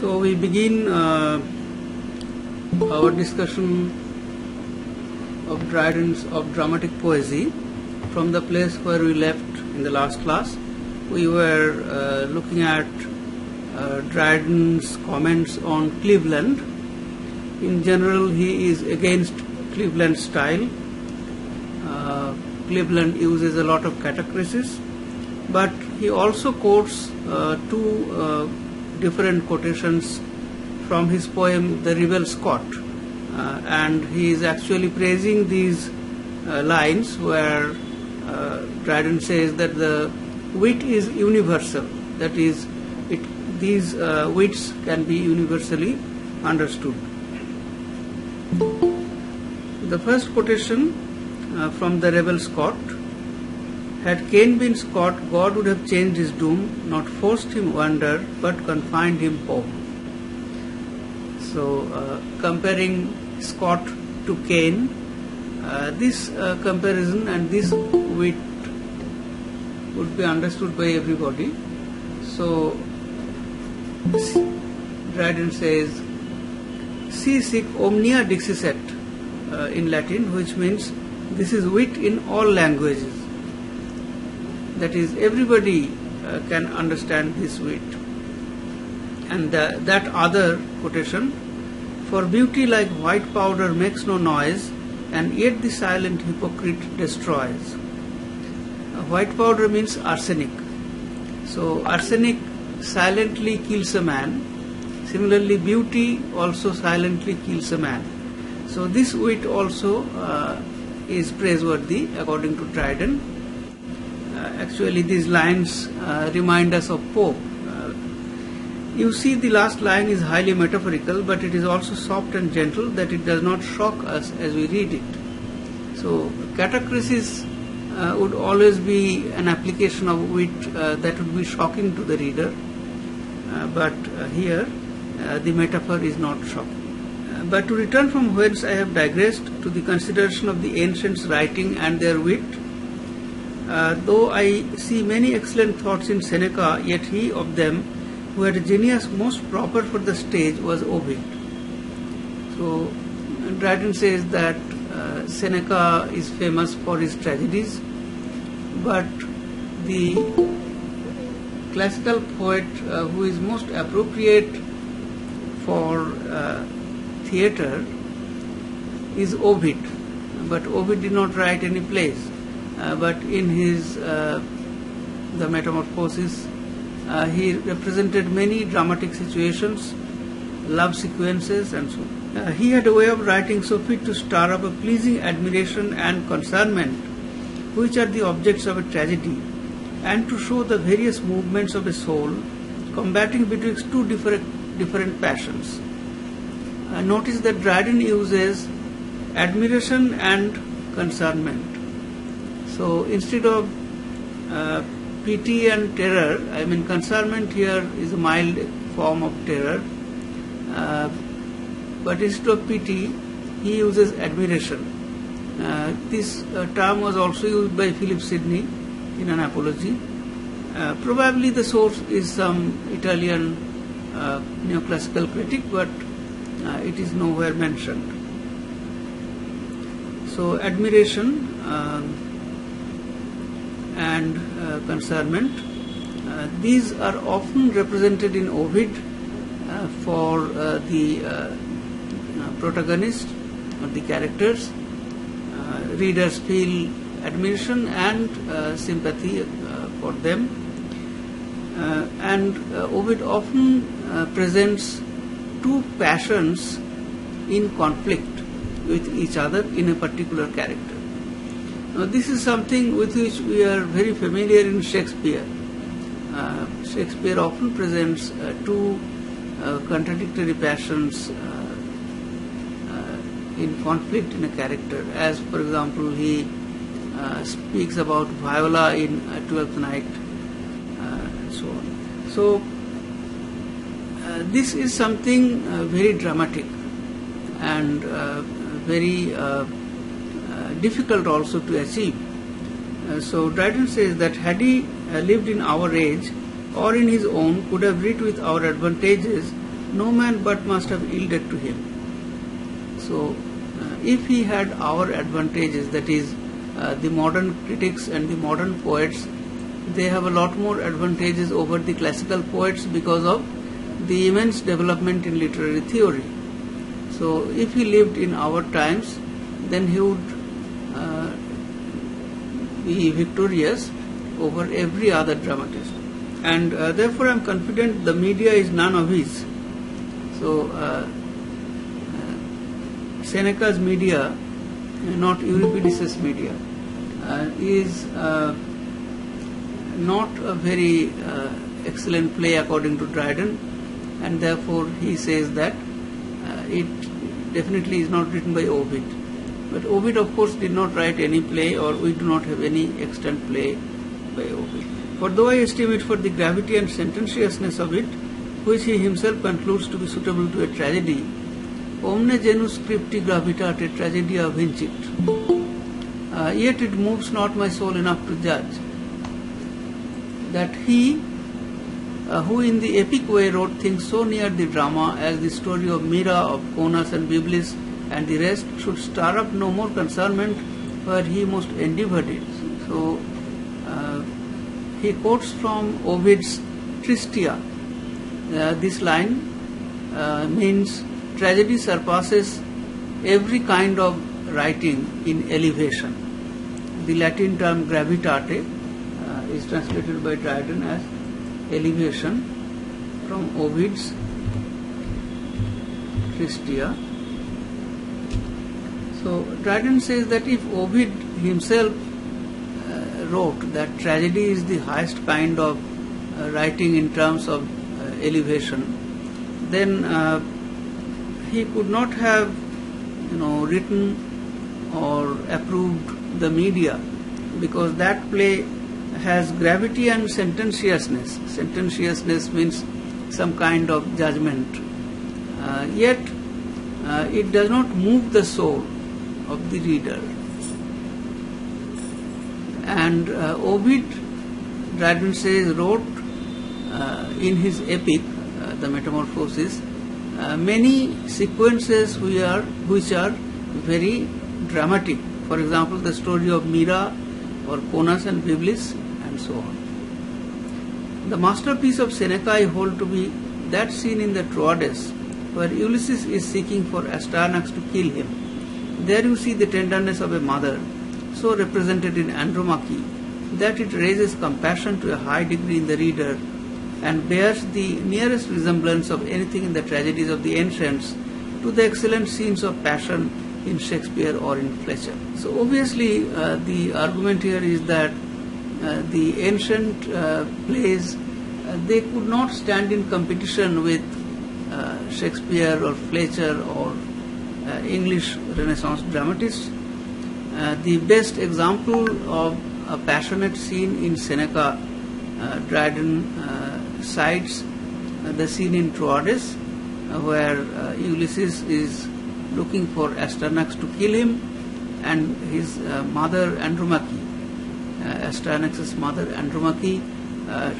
So we begin uh, our discussion of Dryden's of dramatic poesy from the place where we left in the last class. We were uh, looking at uh, Dryden's comments on Cleveland. In general, he is against Cleveland style. Uh, Cleveland uses a lot of catachresis, but he also quotes uh, two uh, different quotations from his poem The Rebel Scot. Uh, and he is actually praising these uh, lines where uh, Dryden says that the wit is universal, that is, it, these uh, wits can be universally understood. The first quotation uh, from the Rebel Scot had Cain been Scot, God would have changed his doom, not forced him wander, but confined him home. So, uh, comparing Scot to Cain, uh, this uh, comparison and this wit would be understood by everybody. So, Dryden says, Si sic omnia dixisset uh, in Latin, which means this is wit in all languages. That is, everybody uh, can understand this wit. And the, that other quotation, for beauty like white powder makes no noise, and yet the silent hypocrite destroys. Uh, white powder means arsenic. So, arsenic silently kills a man. Similarly, beauty also silently kills a man. So, this wit also uh, is praiseworthy according to Dryden. Actually, these lines uh, remind us of Pope. Uh, you see, the last line is highly metaphorical, but it is also soft and gentle that it does not shock us as we read it. So, catachresis uh, would always be an application of wit uh, that would be shocking to the reader, uh, but uh, here the metaphor is not shocking. But to return from whence I have digressed to the consideration of the ancients' writing and their wit, uh, though I see many excellent thoughts in Seneca, yet he of them who had a genius most proper for the stage was Ovid. So Dryden says that uh, Seneca is famous for his tragedies, but the classical poet uh, who is most appropriate for uh, theatre is Ovid. But Ovid did not write any plays. Uh, but in his uh, The Metamorphosis, uh, he represented many dramatic situations, love sequences, and so on. Uh, he had a way of writing so fit to stir up a pleasing admiration and concernment, which are the objects of a tragedy, and to show the various movements of a soul combating betwixt two different, different passions. Uh, notice that Dryden uses admiration and concernment. So instead of uh, pity and terror, I mean concernment here is a mild form of terror, uh, but instead of pity, he uses admiration. Uh, this uh, term was also used by Philip Sidney in an apology. Uh, probably the source is some Italian uh, neoclassical critic, but it is nowhere mentioned. So, admiration um, and uh, concernment, uh, these are often represented in Ovid uh, for uh, the uh, uh, protagonist or the characters. Readers feel admiration and sympathy for them. And Ovid often presents two passions in conflict with each other in a particular character. Now, this is something with which we are very familiar in Shakespeare. Uh, Shakespeare often presents uh, two uh, contradictory passions uh, uh, in conflict in a character, as for example, he uh, speaks about Viola in Twelfth Night, and so on. So, this is something very dramatic and very difficult also to achieve. Uh, so Dryden says that had he uh, lived in our age or in his own, could have read with our advantages no man but must have yielded to him. So, uh, if he had our advantages, that is, uh, the modern critics and the modern poets, they have a lot more advantages over the classical poets because of the immense development in literary theory. So, if he lived in our times, then he would be victorious over every other dramatist. And uh, therefore, I am confident the Medea is none of his. So, uh, uh Seneca's Medea, not Euripides' Medea, uh, is uh, not a very excellent play according to Dryden, and therefore he says that it definitely is not written by Ovid. But Ovid, of course, did not write any play, or we do not have any extant play by Ovid. For though I estimate for the gravity and sententiousness of it, which he himself concludes to be suitable to a tragedy, omne genus scripti gravitate tragedia vincit. Uh, yet it moves not my soul enough to judge that he uh, who in the epic way wrote things so near the drama as the story of Myrrha, of Caunus and Byblis and the rest should stir up no more concernment where he most endeavored it. So uh, he quotes from Ovid's Tristia. Uh, this line uh, means tragedy surpasses every kind of writing in elevation. The Latin term gravitate uh, is translated by Dryden as elevation from Ovid's Tristia. So Dryden says that if Ovid himself uh, wrote that tragedy is the highest kind of uh, writing in terms of uh, elevation, then uh, he could not have, you know, written or approved the Medea because that play has gravity and sententiousness. Sententiousness means some kind of judgment. Uh, yet uh, it does not move the soul of the reader. And uh, Ovid, Dryden says, wrote uh, in his epic, uh, The Metamorphosis, uh, many sequences which are, which are very dramatic. For example, the story of Myrrha or Caunus and Byblis and so on. The masterpiece of Seneca I hold to be that scene in the Troades where Ulysses is seeking for Astyanax to kill him. There you see the tenderness of a mother, so represented in Andromache, that it raises compassion to a high degree in the reader and bears the nearest resemblance of anything in the tragedies of the ancients to the excellent scenes of passion in Shakespeare or in Fletcher. So obviously uh, the argument here is that uh, the ancient uh, plays, uh, they could not stand in competition with Shakespeare or Fletcher or English Renaissance dramatists. the best example of a passionate scene in Seneca, Dryden cites the scene in Troades, where Ulysses is looking for Astyanax to kill him, and his uh, mother Andromache uh, Astyanax's mother Andromache, uh,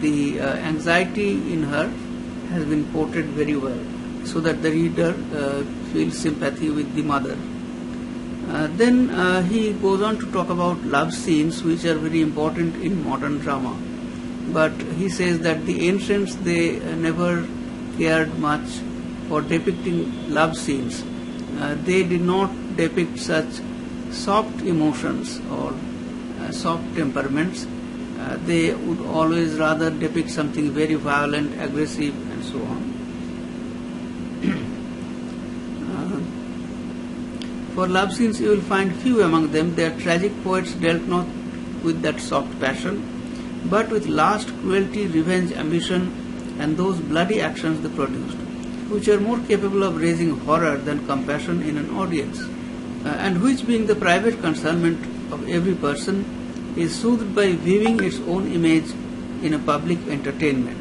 the uh, anxiety in her has been portrayed very well so that the reader feels sympathy with the mother. Uh, then uh, he goes on to talk about love scenes which are very important in modern drama. But he says that the ancients they uh, never cared much for depicting love scenes. they did not depict such soft emotions or uh, soft temperaments, uh, they would always rather depict something very violent, aggressive, and so on. For love scenes, you will find few among them. Their tragic poets dealt not with that soft passion, but with lust, cruelty, revenge, ambition, and those bloody actions they produced, which are more capable of raising horror than compassion in an audience, uh, and which, being the private concernment of every person is soothed by viewing its own image in a public entertainment.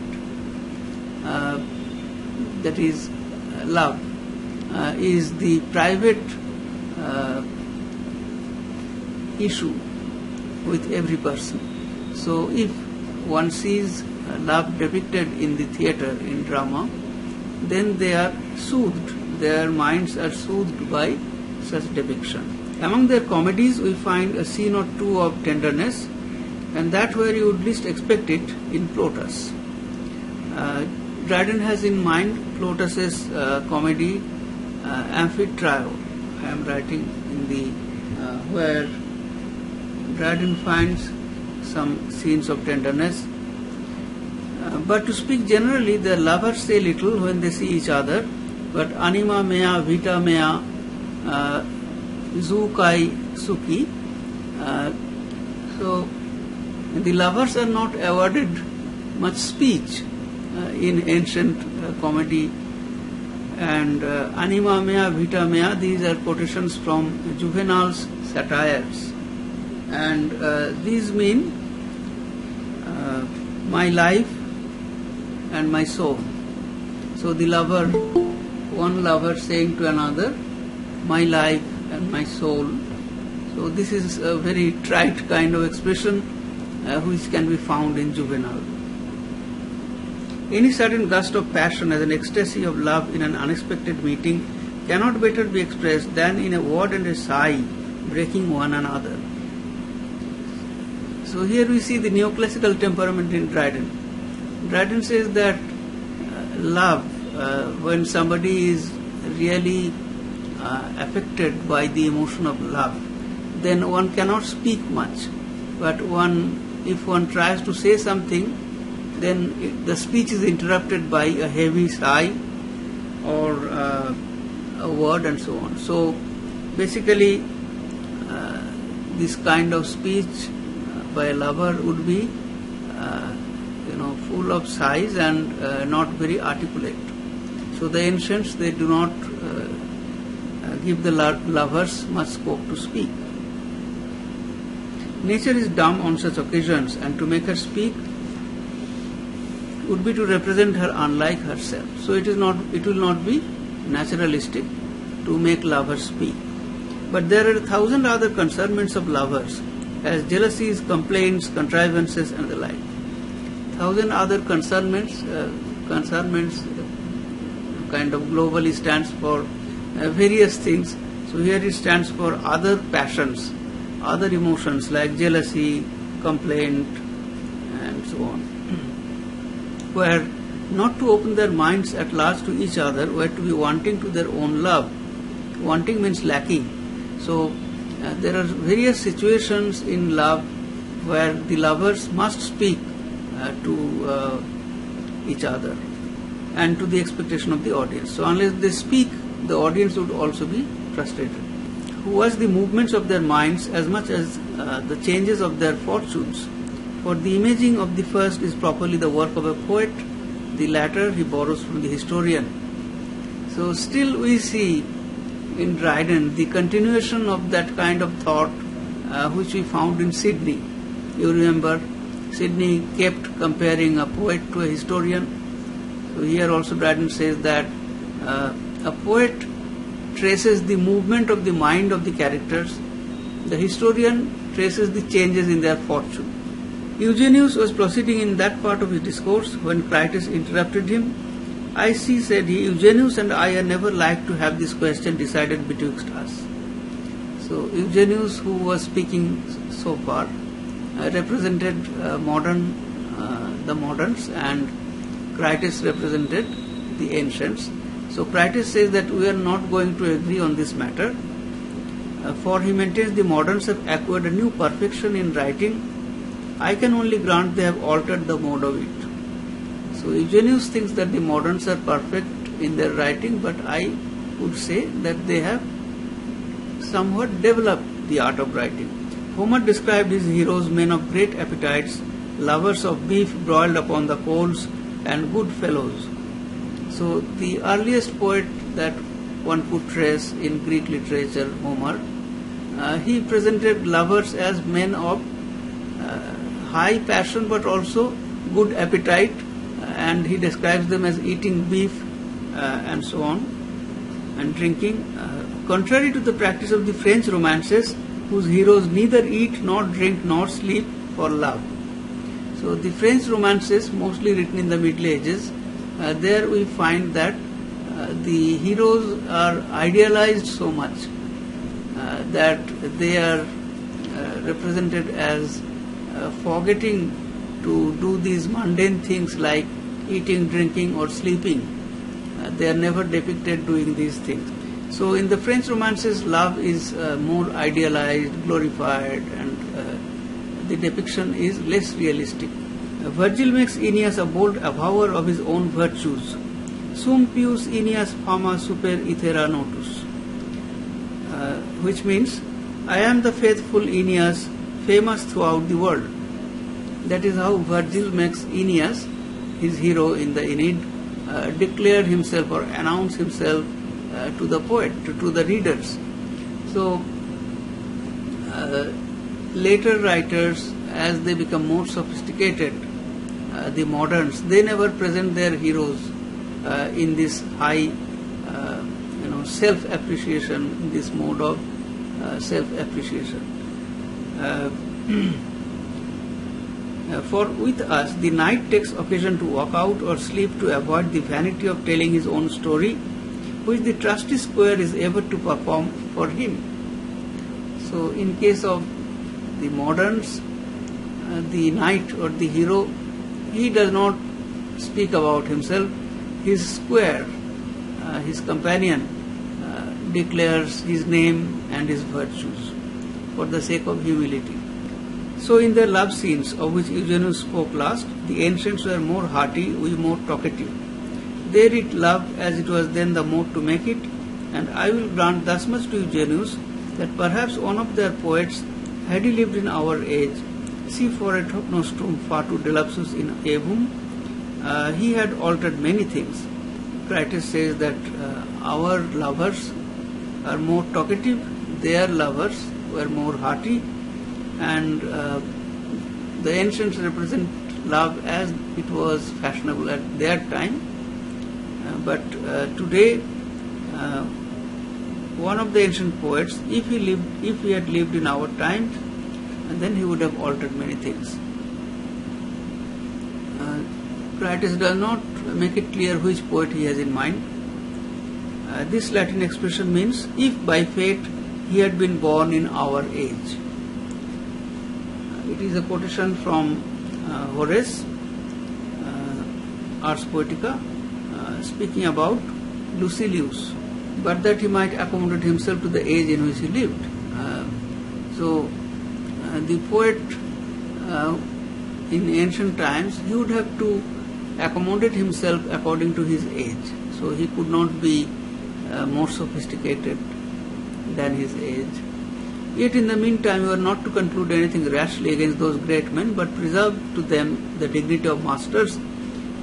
Uh, that is, uh, love uh, is the private uh, issue with every person. So, if one sees love depicted in the theatre, in drama, then they are soothed. Their minds are soothed by such depiction. Among their comedies, we find a scene or two of tenderness, and that where you would least expect it in Plautus. Uh, Dryden has in mind Plautus's uh, comedy uh. I am writing in the uh, where Dryden finds some scenes of tenderness. Uh, but to speak generally, the lovers say little when they see each other, but anima mea, vita mea, uh, zoe kai psyche. Uh, so the lovers are not awarded much speech uh, in ancient uh, comedy and uh, anima mea, vita mea, these are quotations from Juvenal's satires. And uh, these mean uh, my life and my soul. So the lover, one lover saying to another, my life and my soul. So this is a very trite kind of expression uh, which can be found in Juvenal. Any sudden gust of passion as an ecstasy of love in an unexpected meeting cannot better be expressed than in a word and a sigh breaking one another. So here we see the neoclassical temperament in Dryden. Dryden says that uh, love, uh, when somebody is really uh, affected by the emotion of love, then one cannot speak much. But one, if one tries to say something, then the speech is interrupted by a heavy sigh or uh, a word and so on. So basically, uh, this kind of speech uh, by a lover would be, uh, you know, full of sighs and uh, not very articulate. So the ancients they do not give the lovers much scope to speak. Nature is dumb on such occasions, and to make her speak would be to represent her unlike herself. So it is not it will not be naturalistic to make lovers speak. But there are a thousand other concernments of lovers, as jealousies, complaints, contrivances, and the like. Thousand other concernments, uh, concernments uh, kind of globally stands for uh, various things. So here it stands for other passions, other emotions like jealousy, complaint, and so on were not to open their minds at large to each other, were to be wanting to their own love. Wanting means lacking. So uh, there are various situations in love where the lovers must speak uh, to uh, each other and to the expectation of the audience. So unless they speak, the audience would also be frustrated. Who watch the movements of their minds as much as uh, the changes of their fortunes for the imaging of the first is properly the work of a poet, the latter he borrows from the historian. So still we see in Dryden the continuation of that kind of thought uh, which we found in Sidney. You remember Sidney kept comparing a poet to a historian. So here also Dryden says that uh, a poet traces the movement of the mind of the characters, the historian traces the changes in their fortune. Eugenius was proceeding in that part of his discourse when Crites interrupted him. I see, said he, Eugenius and I are never like to have this question decided betwixt us. So Eugenius, who was speaking so far, uh, represented uh, modern, uh, the moderns, and Crites represented the ancients. So Crites says that we are not going to agree on this matter, uh, for he maintains the moderns have acquired a new perfection in writing I can only grant they have altered the mode of it. So Eugenius thinks that the moderns are perfect in their writing, but I would say that they have somewhat developed the art of writing. Homer described his heroes men of great appetites, lovers of beef broiled upon the coals, and good fellows. So the earliest poet that one could trace in Greek literature, Homer, uh, he presented lovers as men of high passion but also good appetite, and he describes them as eating beef uh, and so on, and drinking. Uh, contrary to the practice of the French romances, whose heroes neither eat nor drink nor sleep for love. So the French romances, mostly written in the Middle Ages, uh, there we find that the heroes are idealized so much uh, that they are uh, represented as uh, forgetting to do these mundane things like eating, drinking, or sleeping. Uh, they are never depicted doing these things. So, in the French romances, love is uh, more idealized, glorified, and uh, the depiction is less realistic. Uh, Virgil makes Aeneas a bold avowal of his own virtues. Sum pius Aeneas fama super aethera notus, uh, which means, I am the faithful Aeneas, famous throughout the world. That is how Virgil makes Aeneas, his hero in the Aeneid, uh, declare himself or announce himself uh, to the poet, to, to the readers. So, uh, later writers, as they become more sophisticated, uh, the moderns, they never present their heroes uh, in this high, uh, you know, self-appreciation, in this mode of self-appreciation. Uh, uh, for with us, the knight takes occasion to walk out or sleep to avoid the vanity of telling his own story, which the trusty square is ever to perform for him. So, in case of the moderns, uh, the knight or the hero, he does not speak about himself. His square, uh, his companion, uh, declares his name and his virtues for the sake of humility. So, in their love scenes, of which Eugenius spoke last, the ancients were more hearty, we more talkative. There it loved as it was then the mode to make it, and I will grant thus much to Eugenius that perhaps one of their poets, had he lived in our age, si foret hoc nostrum fato delapsus in aevum, uh, he had altered many things. Crites says that uh, our lovers are more talkative, their lovers were more hearty, and uh, the ancients represent love as it was fashionable at their time. Uh, but uh, today, uh, one of the ancient poets, if he lived, if he had lived in our time, and then he would have altered many things. Uh, does not make it clear which poet he has in mind. Uh, this Latin expression means if by fate he had been born in our age. It is a quotation from uh, Horace, uh, Ars Poetica, uh, speaking about Lucilius, but that he might accommodate himself to the age in which he lived. Uh, so, uh, the poet uh, in ancient times, he would have to accommodate himself according to his age. So, he could not be more sophisticated than his age. Yet in the meantime, you are not to conclude anything rashly against those great men, but preserve to them the dignity of masters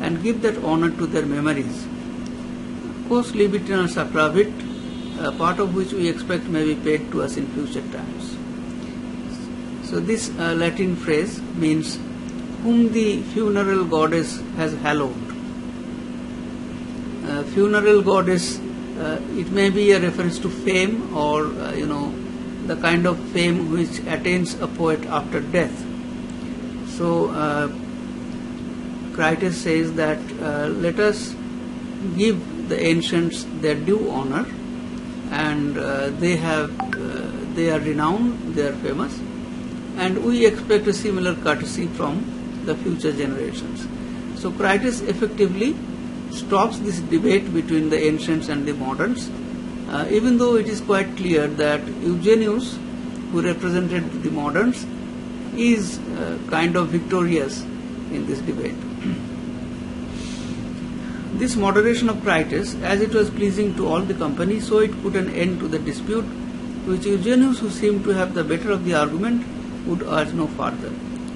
and give that honor to their memories. Quos libitina sacravit, a part of which we expect may be paid to us in future times. So this uh, Latin phrase means whom the funeral goddess has hallowed. Uh, funeral goddess, it may be a reference to fame or, uh, you know, the kind of fame which attains a poet after death. So, uh, says that uh, let us give the ancients their due honor, and uh, they have uh, they are renowned, they are famous, and we expect a similar courtesy from the future generations. So, Crites effectively stops this debate between the ancients and the moderns uh, even though it is quite clear that Eugenius, who represented the moderns, is uh, kind of victorious in this debate. this moderation of Crites, as it was pleasing to all the company, so it put an end to the dispute, which Eugenius, who seemed to have the better of the argument, would urge no further.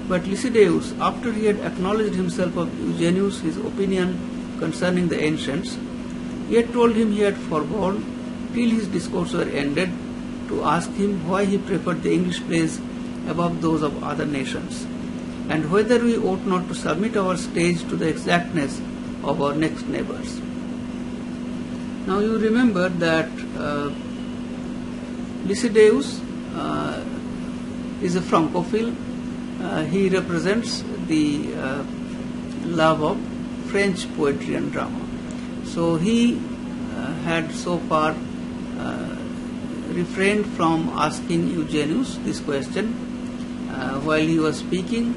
But Lisideius, after he had acknowledged himself of Eugenius his opinion concerning the ancients, yet told him he had forborne till his discourse were ended to ask him why he preferred the English plays above those of other nations, and whether we ought not to submit our stage to the exactness of our next neighbors. Now you remember that uh, Lisideius uh, is a Francophile. Uh, he represents the uh, love of French poetry and drama. So he uh, had so far uh, refrained from asking Eugenius this question uh, while he was speaking.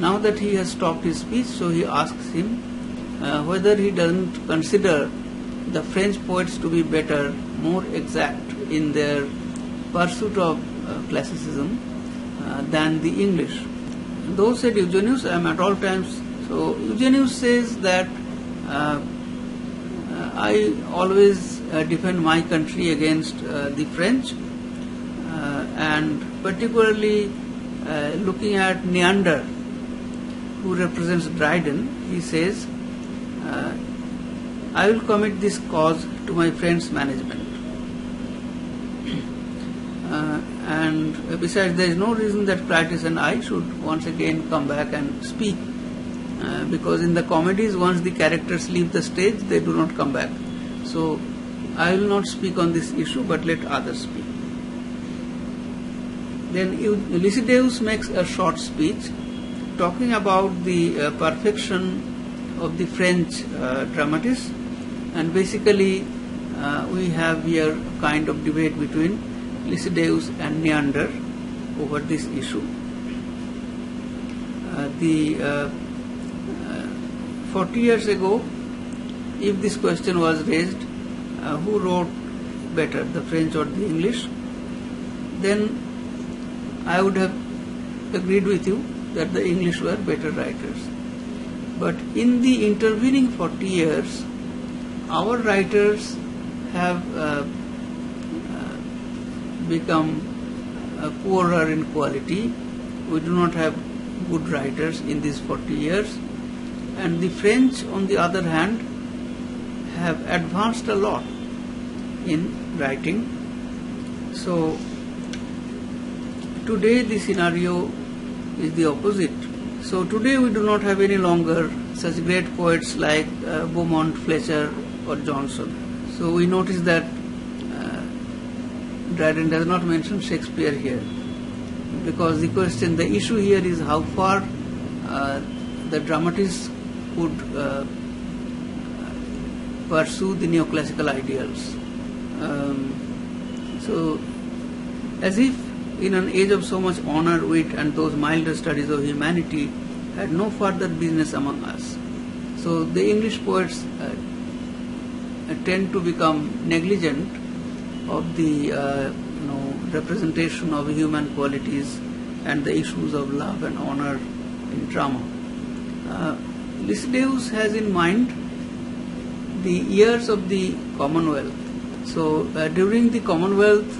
Now that he has stopped his speech, so he asks him uh, whether he doesn't consider the French poets to be better, more exact in their pursuit of uh, classicism uh, than the English. Those said Eugenius, I am at all times. So Eugenius says that uh, uh I always uh, defend my country against uh, the French, and particularly looking at Neander, who represents Dryden, he says, I will commit this cause to my friend's management. Uh, and besides, there is no reason that Crites and I should once again come back and speak. Uh, because in the comedies, once the characters leave the stage, they do not come back. So I will not speak on this issue, but let others speak. Then Lisideius makes a short speech talking about the uh, perfection of the French uh, dramatists, and basically uh, we have here a kind of debate between Lisideius and Neander over this issue. Uh, the 40 years ago, if this question was raised, uh, who wrote better, the French or the English, then I would have agreed with you that the English were better writers. But in the intervening 40 years, our writers have uh, become uh, poorer in quality. We do not have good writers in these 40 years. And the French, on the other hand, have advanced a lot in writing. So, today the scenario is the opposite. So, today we do not have any longer such great poets like uh, Beaumont, Fletcher, or Jonson. So, we notice that Dryden does not mention Shakespeare here because the question, the issue here is how far uh, the dramatist could uh, pursue the neoclassical ideals. Um, so, as if in an age of so much honor, wit, and those milder studies of humanity had no further business among us. So, the English poets uh, tend to become negligent of the uh, you know, representation of human qualities and the issues of love and honor in drama. Uh, Lisideius has in mind the years of the Commonwealth. So uh, during the Commonwealth,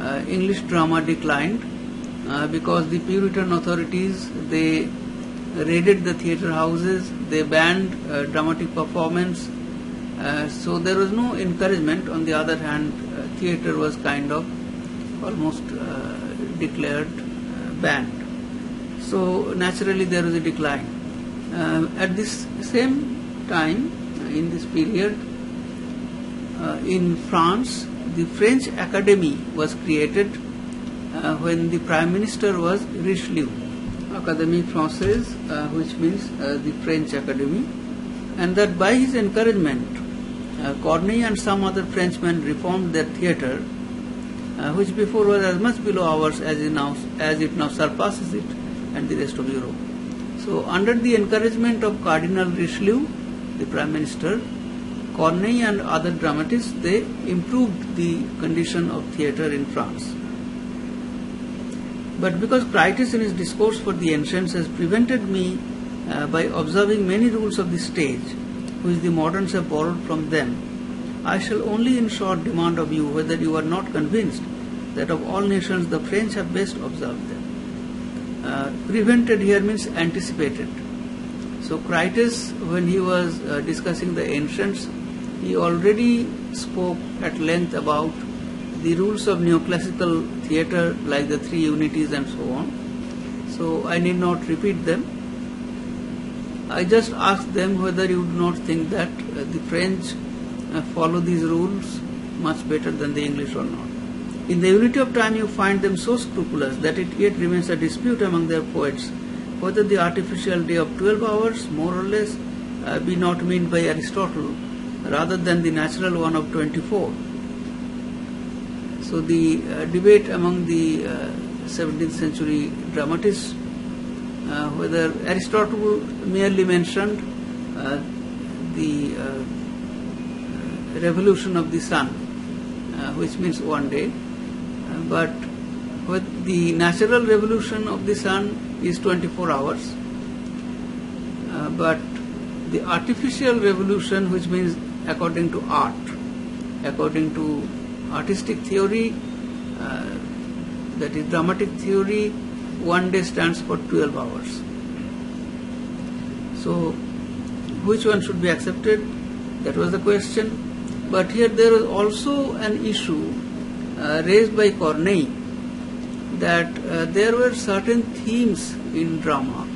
uh, English drama declined uh, because the Puritan authorities they raided the theatre houses, they banned uh, dramatic performance. Uh, so there was no encouragement. On the other hand, theatre was kind of almost uh, declared uh, banned. So naturally there was a decline. Uh, at this same time, in this period, in France, the French Academy was created uh, when the Prime Minister was Richelieu, Académie Française, uh, which means uh, the French Academy, and that by his encouragement, uh, Corneille and some other Frenchmen reformed their theatre, uh, which before was as much below ours as it now as it now surpasses it and the rest of Europe. So, under the encouragement of Cardinal Richelieu, the Prime Minister, Corneille and other dramatists, they improved the condition of theatre in France. But because Crites in his discourse for the ancients has prevented me uh, by observing many rules of the stage, which the moderns have borrowed from them, I shall only in short demand of you whether you are not convinced that of all nations the French have best observed them. Uh, prevented here means anticipated. So Crites, when he was uh, discussing the ancients, he already spoke at length about the rules of neoclassical theatre like the three unities and so on. So I need not repeat them. I just asked them whether you do not think that uh, the French uh, follow these rules much better than the English or not. In the unity of time, you find them so scrupulous that it yet remains a dispute among their poets whether the artificial day of 12 hours, more or less, uh, be not meant by Aristotle, rather than the natural one of 24. So the uh, debate among the uh, 17th century dramatists uh, whether Aristotle merely mentioned uh, the uh, revolution of the sun, which means one day, but with the natural revolution of the sun is 24 hours, but the artificial revolution, which means according to art, according to artistic theory, uh, that is dramatic theory, one day stands for 12 hours. So, which one should be accepted? That was the question. But here there is also an issue uh, raised by Corneille that uh, there were certain themes in drama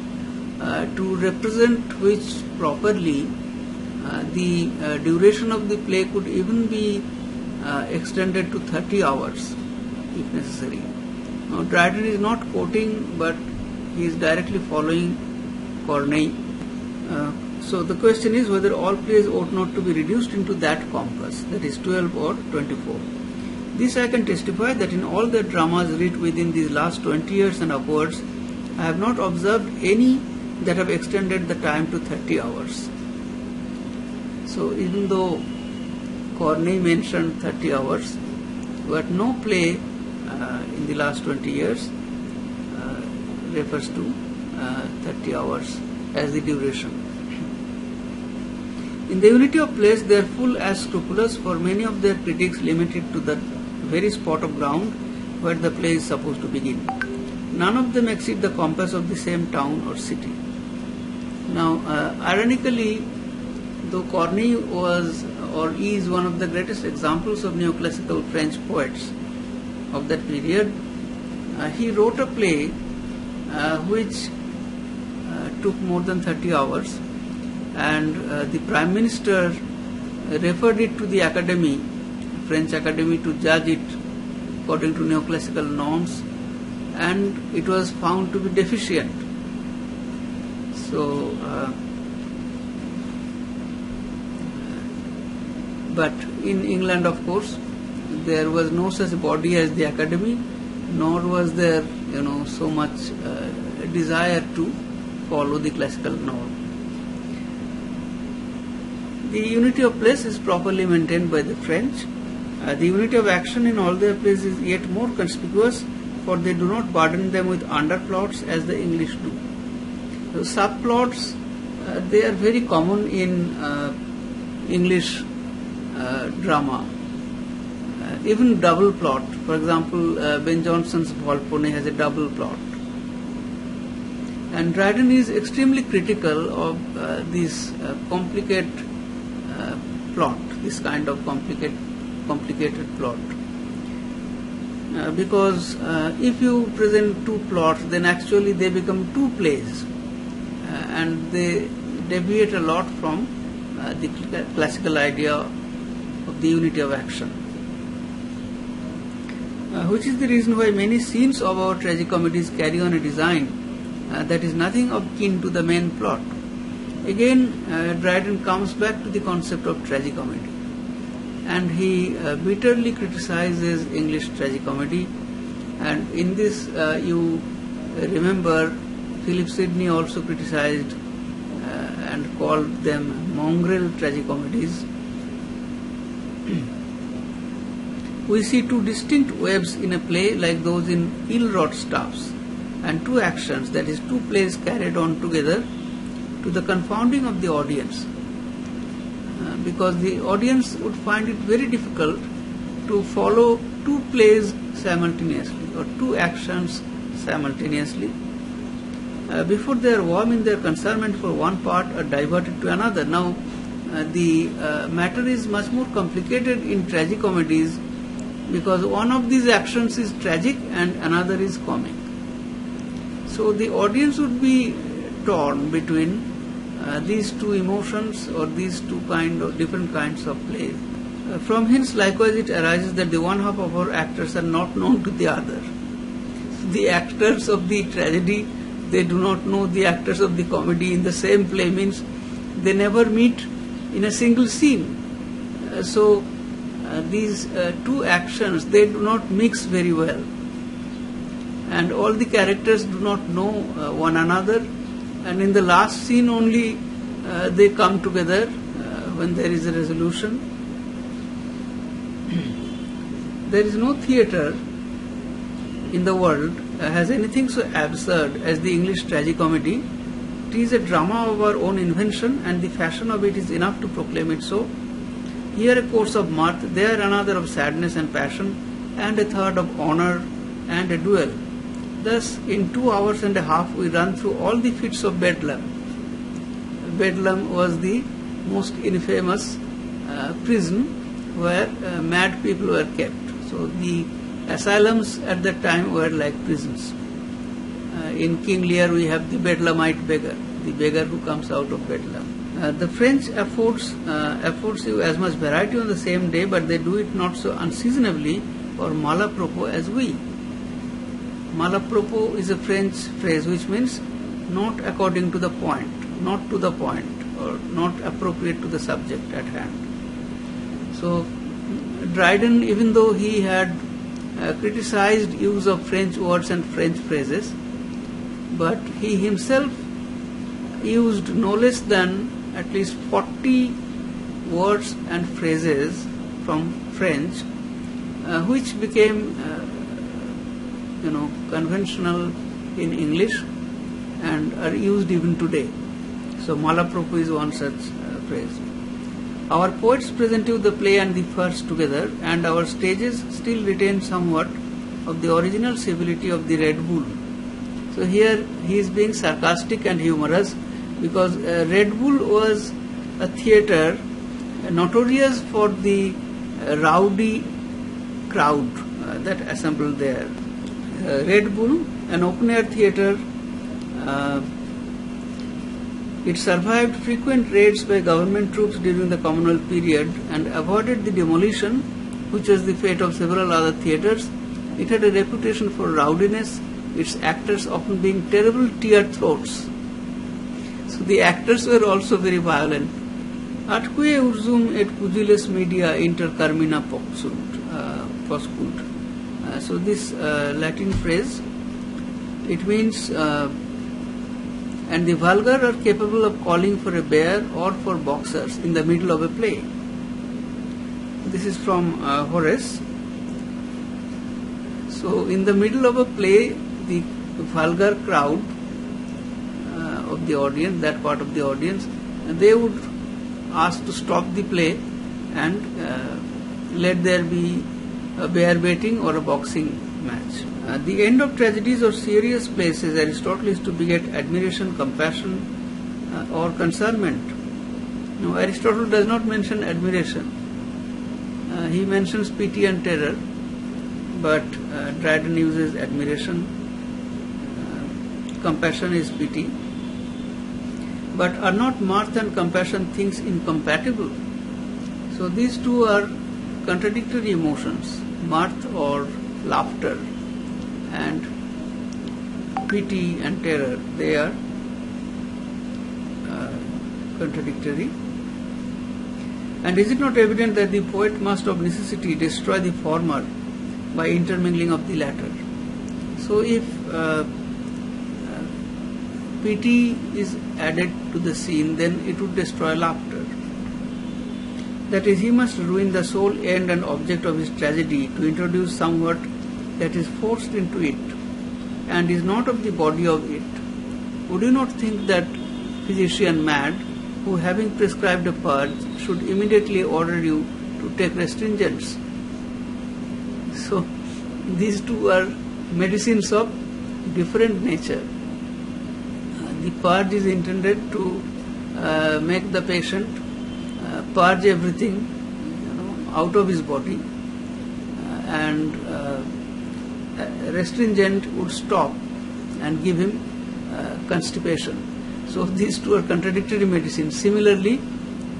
uh, to represent which properly uh, the uh, duration of the play could even be uh, extended to 30 hours if necessary. Now, Dryden is not quoting, but he is directly following Corneille. Uh, so the question is whether all plays ought not to be reduced into that compass, that is 12 or 24. This I can testify that in all the dramas read within these last 20 years and upwards, I have not observed any that have extended the time to 30 hours. So even though Corneille mentioned 30 hours, but no play uh, in the last 20 years uh, refers to uh, 30 hours as the duration. In the unity of place, they are full as scrupulous, for many of their critics limited to the very spot of ground where the play is supposed to begin. None of them exceed the compass of the same town or city. Now, uh, ironically, though Corneille was or is one of the greatest examples of neoclassical French poets, of that period, uh, he wrote a play uh, which uh, took more than 30 hours and uh, the Prime Minister referred it to the Academy, French Academy to judge it according to neoclassical norms and it was found to be deficient. So, uh, but in England of course there was no such body as the academy, nor was there, you know, so much uh, desire to follow the classical norm. The unity of place is properly maintained by the French. Uh, the unity of action in all their plays is yet more conspicuous, for they do not burden them with underplots as the English do. Subplots, uh, they are very common in uh, English uh, drama even double plot. For example, uh, Ben Jonson's Volpone has a double plot. And Dryden is extremely critical of uh, this uh, complicated uh, plot, this kind of complicated, complicated plot. Uh, because uh, if you present two plots, then actually they become two plays, and they deviate a lot from the classical idea of the unity of action uh, which is the reason why many scenes of our tragicomedies carry on a design uh, that is nothing of kin to the main plot. Again, uh, Dryden comes back to the concept of tragicomedy and he uh, bitterly criticizes English tragicomedy and in this uh, you remember Philip Sidney also criticized uh, and called them mongrel tragicomedies we see two distinct webs in a play like those in ill-wrought stuffs and two actions, that is, two plays carried on together to the confounding of the audience. Because the audience would find it very difficult to follow two plays simultaneously or two actions simultaneously. Uh, before they are warm in their concernment for one part are diverted to another. Now, uh, the uh, matter is much more complicated in tragicomedies because one of these actions is tragic and another is comic. So the audience would be torn between uh, these two emotions or these two kind of different kinds of plays. Uh, from hence, likewise, it arises that the one half of our actors are not known to the other. The actors of the tragedy, they do not know the actors of the comedy in the same play means they never meet in a single scene Uh, so uh, these uh, two actions they do not mix very well, and all the characters do not know one another, and in the last scene only uh, they come together uh, when there is a resolution. there is no theatre in the world uh, has anything so absurd as the English tragicomedy. It is a drama of our own invention, and the fashion of it is enough to proclaim it so. Here a course of mirth, there another of sadness and passion, and a third of honor and a duel. Thus, in two hours and a half, we run through all the feats of Bedlam. Bedlam was the most infamous uh, prison where uh, mad people were kept. So the asylums at that time were like prisons. Uh, in King Lear we have the Bedlamite beggar, the beggar who comes out of Bedlam. Uh, the French affords uh, affords you as much variety on the same day, but they do it not so unseasonably or malapropos as we. Malapropos is a French phrase which means not according to the point, not to the point, or not appropriate to the subject at hand. So Dryden, even though he had uh, criticized use of French words and French phrases, but he himself used no less than at least 40 words and phrases from French, uh, which became, uh, you know, conventional in English and are used even today. So malapropos is one such uh, phrase. Our poets present you the play and the verse together, and our stages still retain somewhat of the original civility of the Red Bull. So here he is being sarcastic and humorous because uh, Red Bull was a theatre notorious for the uh, rowdy crowd uh, that assembled there. Uh, Red Bull, an open air theatre, uh, it survived frequent raids by government troops during the communal period and avoided the demolition, which was the fate of several other theatres. It had a reputation for rowdiness, its actors often being terrible tear throats. So the actors were also very violent. Atque ursum et pugiles media inter carmina poscunt. Uh, so this uh, Latin phrase, it means uh, and the vulgar are capable of calling for a bear or for boxers in the middle of a play. This is from uh, Horace. So, in the middle of a play, the vulgar crowd uh, of the audience, that part of the audience, they would ask to stop the play and uh, let there be a bear baiting or a boxing match. Uh, the end of tragedies or serious places, Aristotle is to beget admiration, compassion, uh, or concernment. Now, Aristotle does not mention admiration. Uh, he mentions pity and terror, but uh, Dryden uses admiration. Uh, compassion is pity. But are not mirth and compassion things incompatible? So these two are contradictory emotions, mirth or laughter and pity and terror, they are uh, contradictory. And is it not evident that the poet must of necessity destroy the former by intermingling of the latter? So if uh, uh, pity is added to the scene, then it would destroy laughter. That is, he must ruin the sole end and object of his tragedy to introduce somewhat that is forced into it and is not of the body of it. Would you not think that physician mad, who having prescribed a purge, should immediately order you to take restringents? So, these two are medicines of different nature. Uh, the purge is intended to uh, make the patient purge everything you know, out of his body uh, and uh, restringent would stop and give him uh, constipation. So these two are contradictory medicines. Similarly,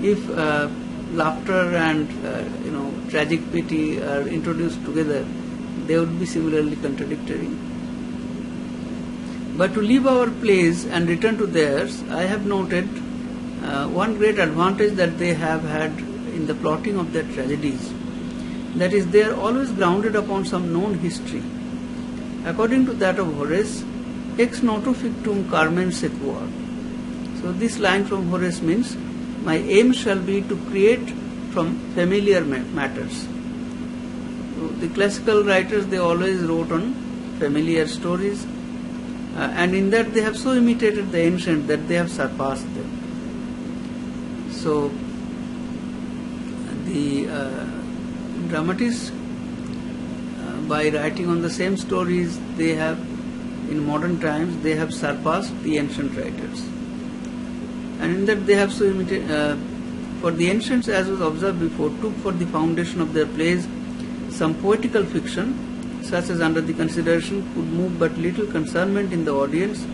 if uh, laughter and uh, you know tragic pity are introduced together, they would be similarly contradictory. But to leave our plays and return to theirs, I have noted uh, one great advantage that they have had in the plotting of their tragedies. That is, they are always grounded upon some known history. According to that of Horace, ex noto fictum carmen sequor. So this line from Horace means, my aim shall be to create from familiar matters. So the classical writers, they always wrote on familiar stories uh, and in that they have so imitated the ancient that they have surpassed them. So the uh, dramatists, uh, by writing on the same stories, they have in modern times they have surpassed the ancient writers, and in that they have so imitated. Uh, for the ancients, as was observed before, took for the foundation of their plays some poetical fiction such as under the consideration could move but little concernment in the audience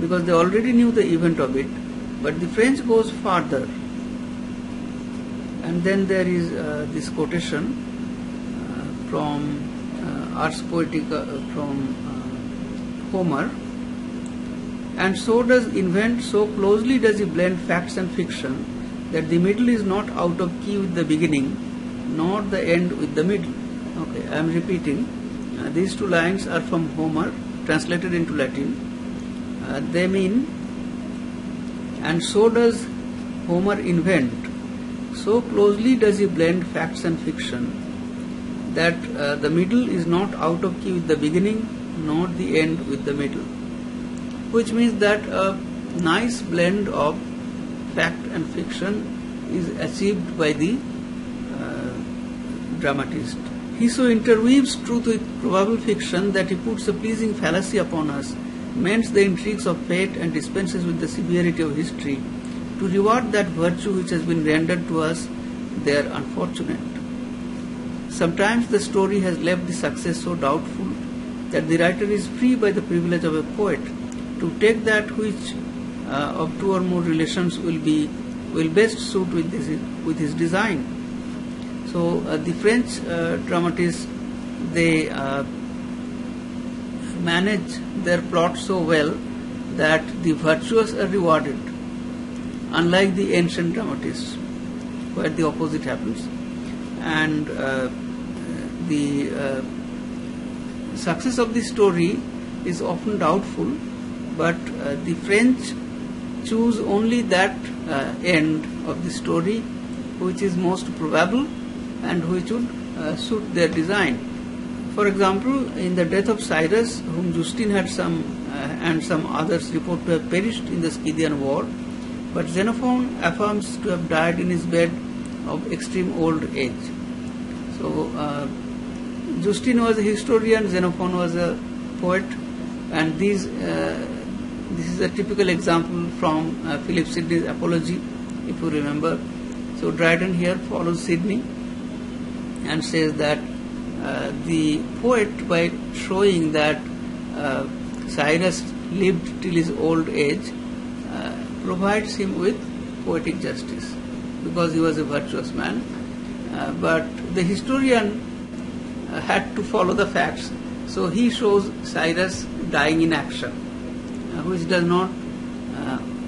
because they already knew the event of it. But the French goes farther. And then there is uh, this quotation uh, from uh, Ars Poetica uh, from uh, Homer. And so does invent, so closely does he blend facts and fiction that the middle is not out of key with the beginning, nor the end with the middle. Okay, I am repeating. Uh, these two lines are from Homer, translated into Latin. Uh, they mean, and so does Homer invent, so closely does he blend facts and fiction that uh, the middle is not out of key with the beginning, nor the end with the middle. Which means that a nice blend of fact and fiction is achieved by the uh, dramatist. He so interweaves truth with probable fiction that he puts a pleasing fallacy upon us, mends the intrigues of fate, and dispenses with the severity of history to reward that virtue which has been rendered to us they are unfortunate. Sometimes the story has left the success so doubtful that the writer is free by the privilege of a poet to take that which uh, of two or more relations will be will best suit with this with his design so uh, the French uh, dramatists they uh, manage their plot so well that the virtuous are rewarded, unlike the ancient dramatists, where the opposite happens, and uh, the uh, success of the story is often doubtful, but uh, the French choose only that end of the story which is most probable and which would uh, suit their design. For example, in the death of Cyrus, whom Justin had some uh, and some others report to have perished in the Scythian war, but Xenophon affirms to have died in his bed of extreme old age. So, uh, Justine was a historian, Xenophon was a poet, and these, uh, this is a typical example from uh, Philip Sidney's Apology, if you remember. So, Dryden here follows Sidney and says that uh, the poet, by showing that uh, Cyrus lived till his old age, provides him with poetic justice because he was a virtuous man. Uh, but the historian uh, had to follow the facts, so he shows Cyrus dying in action, uh, which does not,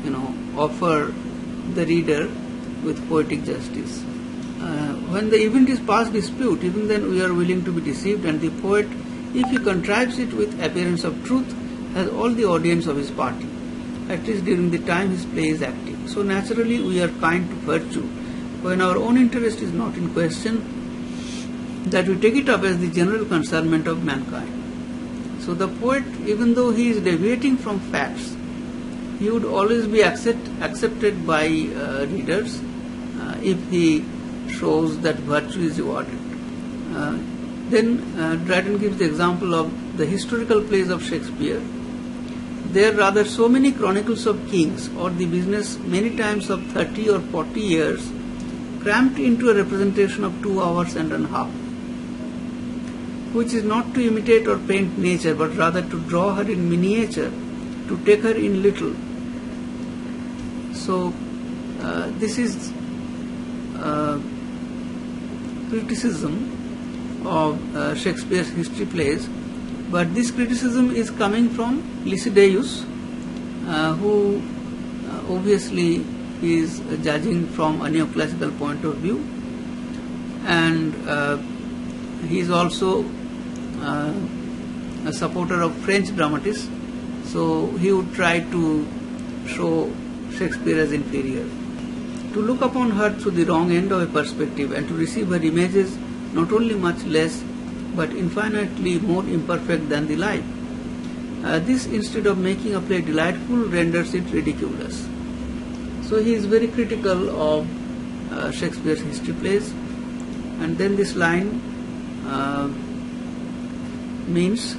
you know, offer the reader with poetic justice. Uh, when the event is past dispute, even then we are willing to be deceived, and the poet, if he contrives it with appearance of truth, has all the audience of his party, at least during the time his play is active. So naturally, we are kind to virtue when our own interest is not in question, that we take it up as the general concernment of mankind. So the poet, even though he is deviating from facts, he would always be accept, accepted by uh, readers uh, if he shows that virtue is rewarded. Uh, then uh, Dryden gives the example of the historical plays of Shakespeare. There are rather so many chronicles of kings or the business many times of 30 or 40 years cramped into a representation of two hours and a half, which is not to imitate or paint nature but rather to draw her in miniature, to take her in little. So, uh, this is uh, criticism of uh, Shakespeare's history plays, but this criticism is coming from Lisideius, uh, who uh, obviously is judging from a neoclassical point of view, and uh, he is also uh, a supporter of French dramatists. So he would try to show Shakespeare as inferior. To look upon her through the wrong end of a perspective and to receive her images not only much less but infinitely more imperfect than the life. Uh, this, instead of making a play delightful, renders it ridiculous. So he is very critical of uh, Shakespeare's history plays. And then this line uh, means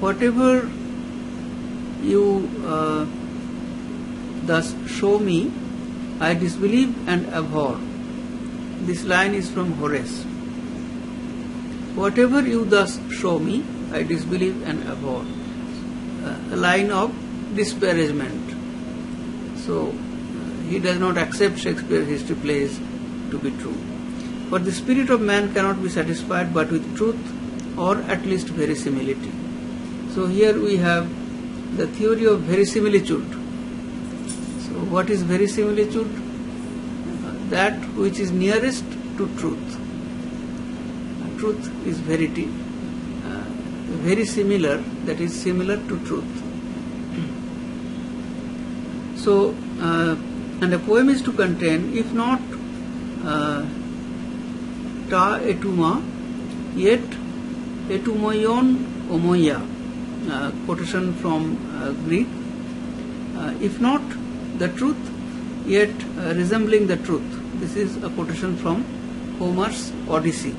whatever you uh, thus show me, I disbelieve and abhor. This line is from Horace. Whatever you thus show me, I disbelieve and abhor. Uh, a line of disparagement. So uh, he does not accept Shakespeare's history plays to be true. For the spirit of man cannot be satisfied but with truth or at least verisimilitude. So here we have the theory of verisimilitude. So what is verisimilitude? That which is nearest to truth. Truth is verity. Uh, very similar, that is similar to truth. So, uh, and a poem is to contain, if not uh, ta etuma, yet etumoion omoia, uh, quotation from uh, Greek. Uh, if not the truth, yet uh, resembling the truth. This is a quotation from Homer's Odyssey.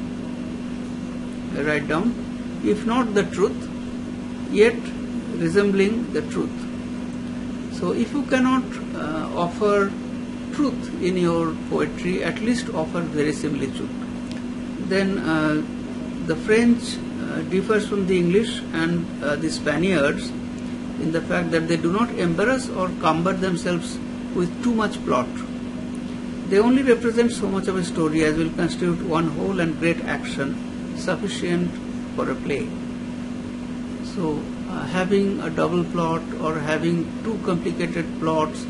Write down. If not the truth, yet resembling the truth. So, if you cannot uh, offer truth in your poetry, at least offer verisimilitude. Then uh, the French uh, differs from the English and uh, the Spaniards in the fact that they do not embarrass or cumber themselves with too much plot. They only represent so much of a story as will constitute one whole and great action sufficient for a play. So, uh, having a double plot or having two complicated plots,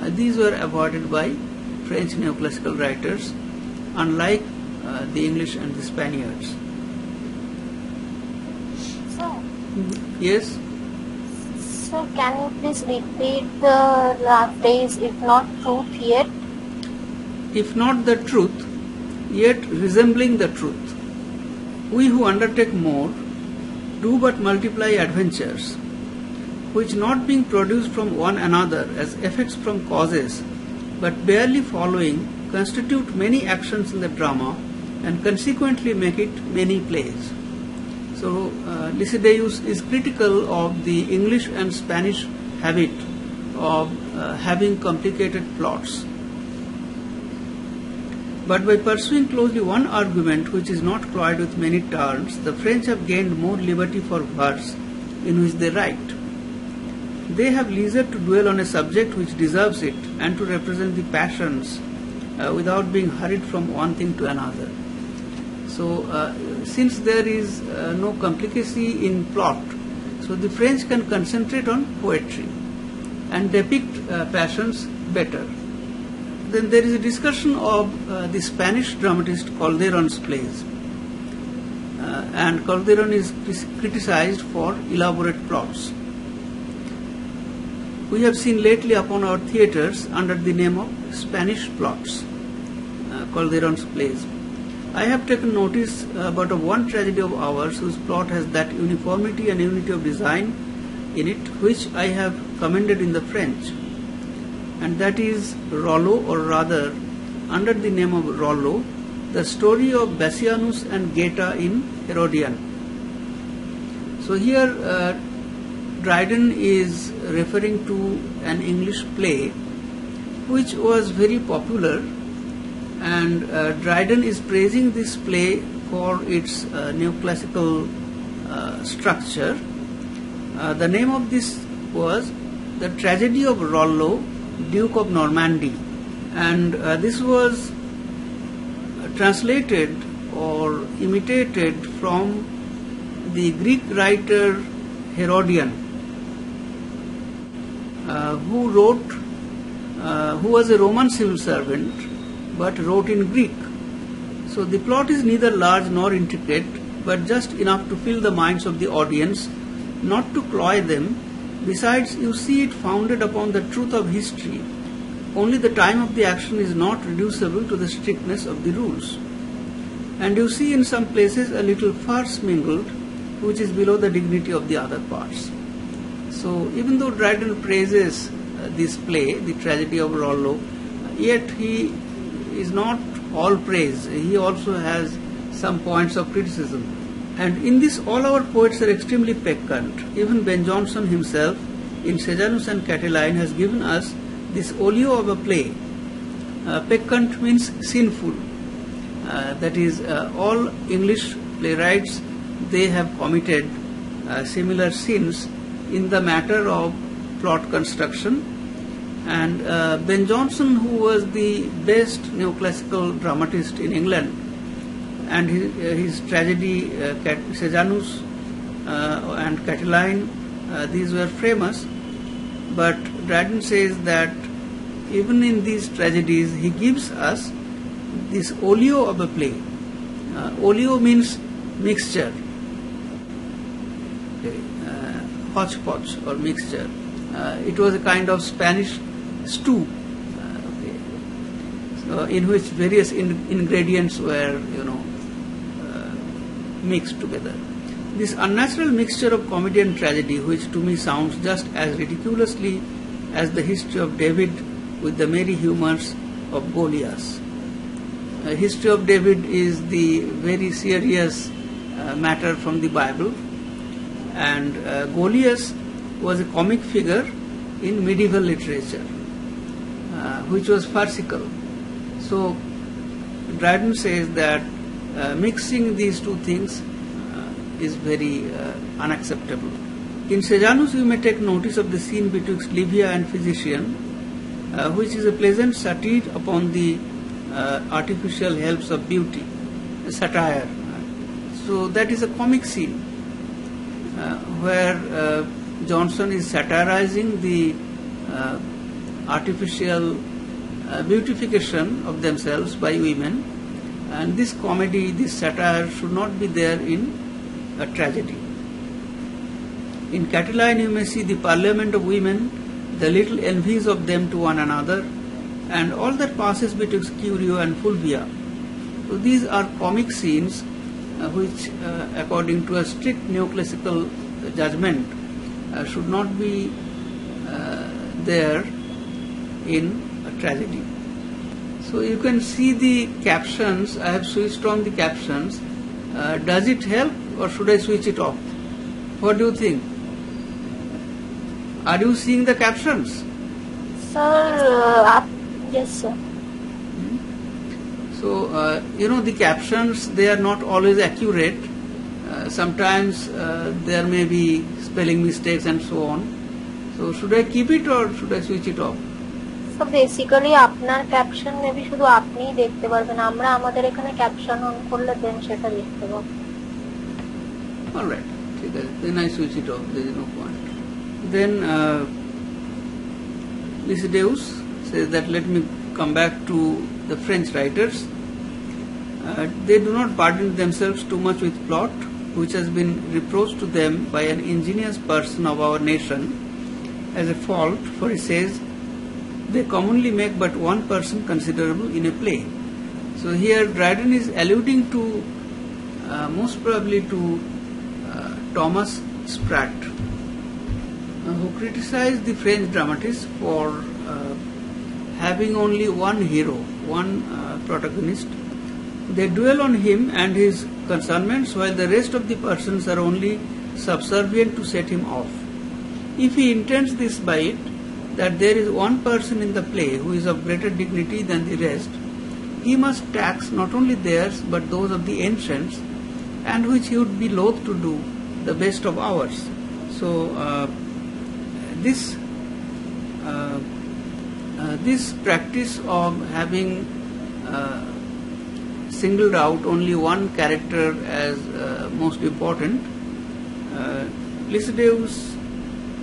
uh, these were avoided by French neoclassical writers, unlike uh, the English and the Spaniards. So, Yes, so can you please repeat the last phrase, if not truth yet? if not the truth, yet resembling the truth. We who undertake more do but multiply adventures, which not being produced from one another as effects from causes, but barely following, constitute many actions in the drama and consequently make it many plays. So uh, is critical of the English and Spanish habit of uh, having complicated plots. But by pursuing closely one argument which is not cloyed with many turns, the French have gained more liberty for verse in which they write. They have leisure to dwell on a subject which deserves it and to represent the passions uh, without being hurried from one thing to another. So, uh, since there is uh, no complicacy in plot, so the French can concentrate on poetry and depict uh, passions better. Then there is a discussion of uh, the Spanish dramatist Calderon's plays. Uh, and Calderon is criticized for elaborate plots. We have seen lately upon our theatres under the name of Spanish plots, uh, Calderon's plays. I have taken notice about one tragedy of ours whose plot has that uniformity and unity of design in it which I have commended in the French, and that is Rollo, or rather, under the name of Rollo, the story of Bassianus and Geta in Herodian. So here uh, Dryden is referring to an English play which was very popular and uh, Dryden is praising this play for its uh, neoclassical uh, structure. Uh, the name of this was The Tragedy of Rollo, Duke of Normandy, and uh, this was translated or imitated from the Greek writer Herodian, uh, who wrote, uh, who was a Roman civil servant but wrote in Greek. So the plot is neither large nor intricate, but just enough to fill the minds of the audience, not to cloy them. Besides, you see it founded upon the truth of history. Only the time of the action is not reducible to the strictness of the rules. And you see in some places a little farce mingled, which is below the dignity of the other parts. So, even though Dryden praises uh, this play, the tragedy of Rollo, yet he is not all praise. He also has some points of criticism. And in this, all our poets are extremely peccant. Even Ben Jonson himself, in Sejanus and Catiline, has given us this olio of a play. Uh, peccant means sinful. Uh, that is, uh, all English playwrights they have committed uh, similar sins in the matter of plot construction. And uh, Ben Jonson, who was the best neoclassical dramatist in England, and his, uh, his tragedy uh, Sejanus uh, and Catiline, these were famous. But Dryden says that even in these tragedies, he gives us this olio of a play. Olio means mixture, okay, hodgepodge or mixture. Uh, it was a kind of Spanish stew, uh, okay, so in which various in- ingredients were, you know, mixed together. This unnatural mixture of comedy and tragedy, which to me sounds just as ridiculously as the history of David with the merry humors of Goliath. Uh, history of David is the very serious uh, matter from the Bible, and uh, Goliath was a comic figure in medieval literature, uh, which was farcical. So Dryden says that mixing these two things uh, is very uh, unacceptable. In Sejanus, you may take notice of the scene betwixt Livia and physician, uh, which is a pleasant satire upon the uh, artificial helps of beauty, satire. So that is a comic scene uh, where uh, Jonson is satirizing the uh, artificial uh, beautification of themselves by women, and this comedy, this satire should not be there in a tragedy. In Catiline, you may see the parliament of women, the little envies of them to one another, and all that passes between Curio and Fulvia. So these are comic scenes uh, which, uh, according to a strict neoclassical judgment, uh, should not be uh, there in a tragedy. So you can see the captions. I have switched on the captions. Uh, does it help or should I switch it off? What do you think? Are you seeing the captions? Sir, uh, yes, sir. So, uh, you know, the captions, they are not always accurate. Uh, sometimes uh, there may be spelling mistakes and so on. So, should I keep it or should I switch it off? So basically আপনার caption maybe শুধু আপনিই দেখতে পারবেন আমরা আমাদের এখানে caption on করলে দেন সেটা দেখতে পাবো All right, ঠিক আছে. then I switch it off. There is no point. Then uh, Lycideus says that let me come back to the French writers. Uh, they do not burden themselves too much with plot, which has been reproached to them by an ingenious person of our nation as a fault, for he says, they commonly make but one person considerable in a play. So here Dryden is alluding to, uh, most probably to uh, Thomas Sprat, uh, who criticized the French dramatists for uh, having only one hero, one uh, protagonist. They dwell on him and his concernments while the rest of the persons are only subservient to set him off. If he intends this by it, that there is one person in the play who is of greater dignity than the rest, he must tax not only theirs but those of the ancients, and which he would be loath to do the best of ours. So uh, this uh, uh, this practice of having uh, singled out only one character as uh, most important, uh, Lisideius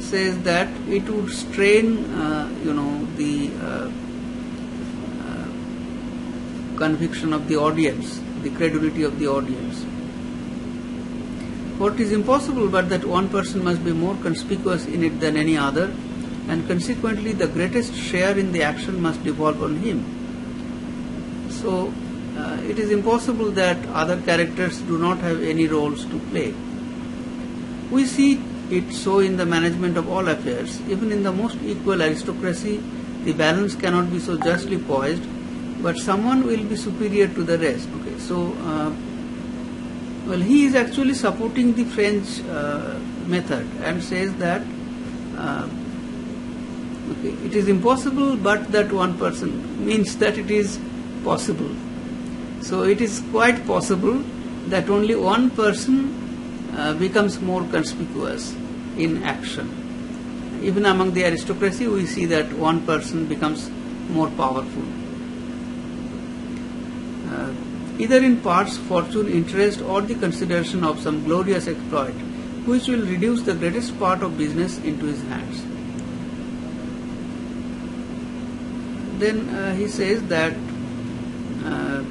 says that it would strain, uh, you know, the uh, uh, conviction of the audience the credulity of the audience. What is impossible but that one person must be more conspicuous in it than any other, and consequently the greatest share in the action must devolve on him. So, uh, it is impossible that other characters do not have any roles to play. We see it so in the management of all affairs. Even in the most equal aristocracy, the balance cannot be so justly poised, but someone will be superior to the rest. Okay, so uh, well, he is actually supporting the French uh, method and says that uh, okay, it is impossible, but that one person means that it is possible. So it is quite possible that only one person uh, becomes more conspicuous in action. Even among the aristocracy, we see that one person becomes more powerful. Uh, either in parts, fortune, interest, or the consideration of some glorious exploit, which will reduce the greatest part of business into his hands. Then uh, he says that uh,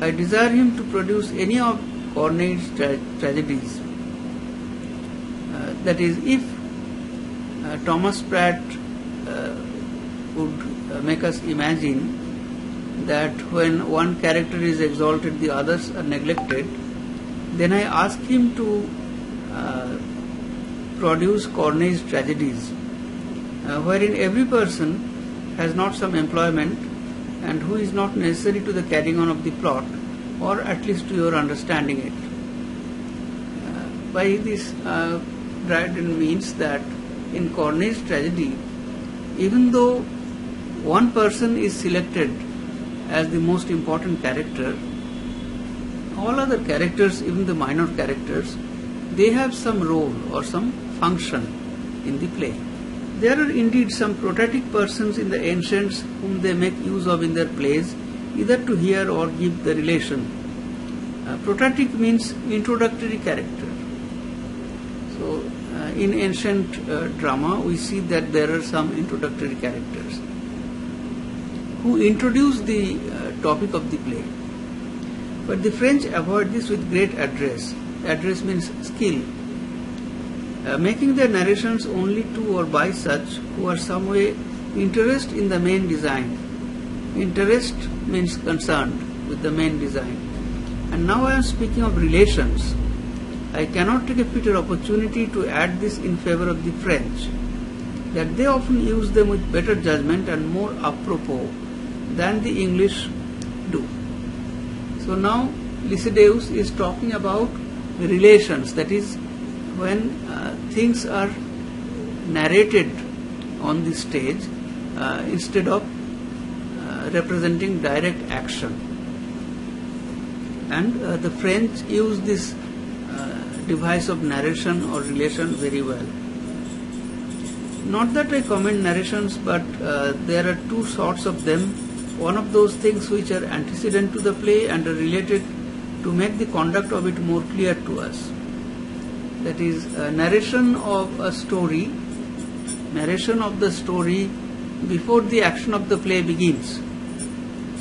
I desire him to produce any of Corneille's tra- tragedies. That is, if uh, Thomas Sprat uh, would uh, make us imagine that when one character is exalted, the others are neglected, then I ask him to uh, produce Corneille's tragedies, uh, wherein every person has not some employment and who is not necessary to the carrying on of the plot, or at least to your understanding it. Uh, by this, uh, Dryden means that in Corneille's tragedy, even though one person is selected as the most important character, all other characters, even the minor characters, they have some role or some function in the play. There are indeed some prototypic persons in the ancients whom they make use of in their plays, either to hear or give the relation. Uh, means introductory character. So, uh, in ancient uh, drama, we see that there are some introductory characters who introduce the uh, topic of the play. But the French avoid this with great address. Address means skill. Uh, making their narrations only to or by such who are some way interested in the main design. Interest means concerned with the main design. And now I am speaking of relations. I cannot take a fitter opportunity to add this in favor of the French, that they often use them with better judgment and more apropos than the English do. So now Lisideius is talking about relations, that is, when uh, things are narrated on the stage uh, instead of uh, representing direct action. And uh, the French use this device of narration or relation very well. Not that I comment narrations, but uh, there are two sorts of them. One of those things which are antecedent to the play and are related to make the conduct of it more clear to us. That is, narration of a story, narration of the story before the action of the play begins.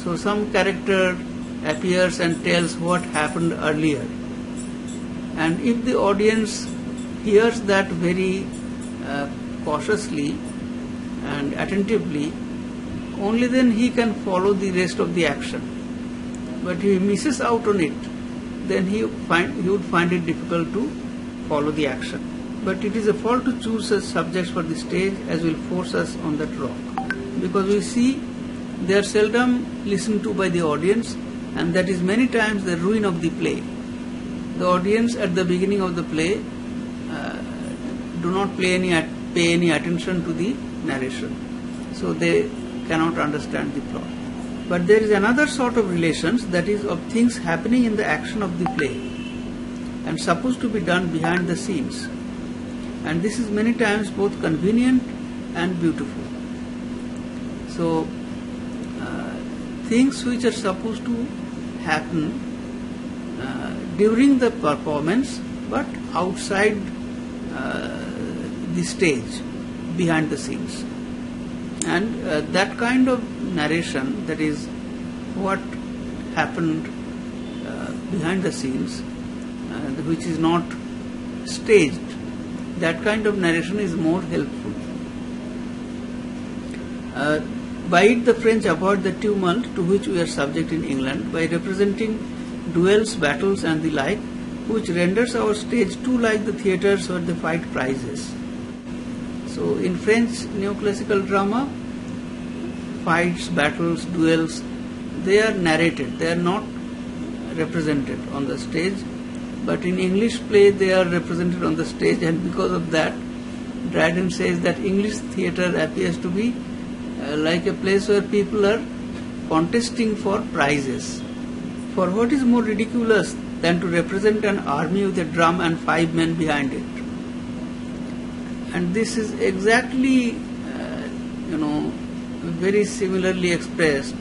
So, some character appears and tells what happened earlier. And if the audience hears that very uh, cautiously and attentively, only then he can follow the rest of the action. But if he misses out on it, then he, find, he would find it difficult to follow the action. But it is a fault to choose such subjects for the stage as will force us on that rock. Because we see they are seldom listened to by the audience, and that is many times the ruin of the play. The audience at the beginning of the play uh, do not play any pay any attention to the narration, so they cannot understand the plot. But there is another sort of relations that is of things happening in the action of the play and supposed to be done behind the scenes. And this is many times both convenient and beautiful. So, uh, things which are supposed to happen during the performance but outside uh, the stage, behind the scenes. And uh, that kind of narration, that is what happened uh, behind the scenes, uh, which is not staged. That kind of narration is more helpful. Uh, by it, the French avoid the tumult to which we are subject in England by representing duels, battles, and the like, which renders our stage too like the theatres where they fight prizes. So, in French neoclassical drama, fights, battles, duels, they are narrated, they are not represented on the stage, but in English play they are represented on the stage, and because of that, Dryden says that English theatre appears to be uh, like a place where people are contesting for prizes. For what is more ridiculous than to represent an army with a drum and five men behind it? And this is exactly, uh, you know, very similarly expressed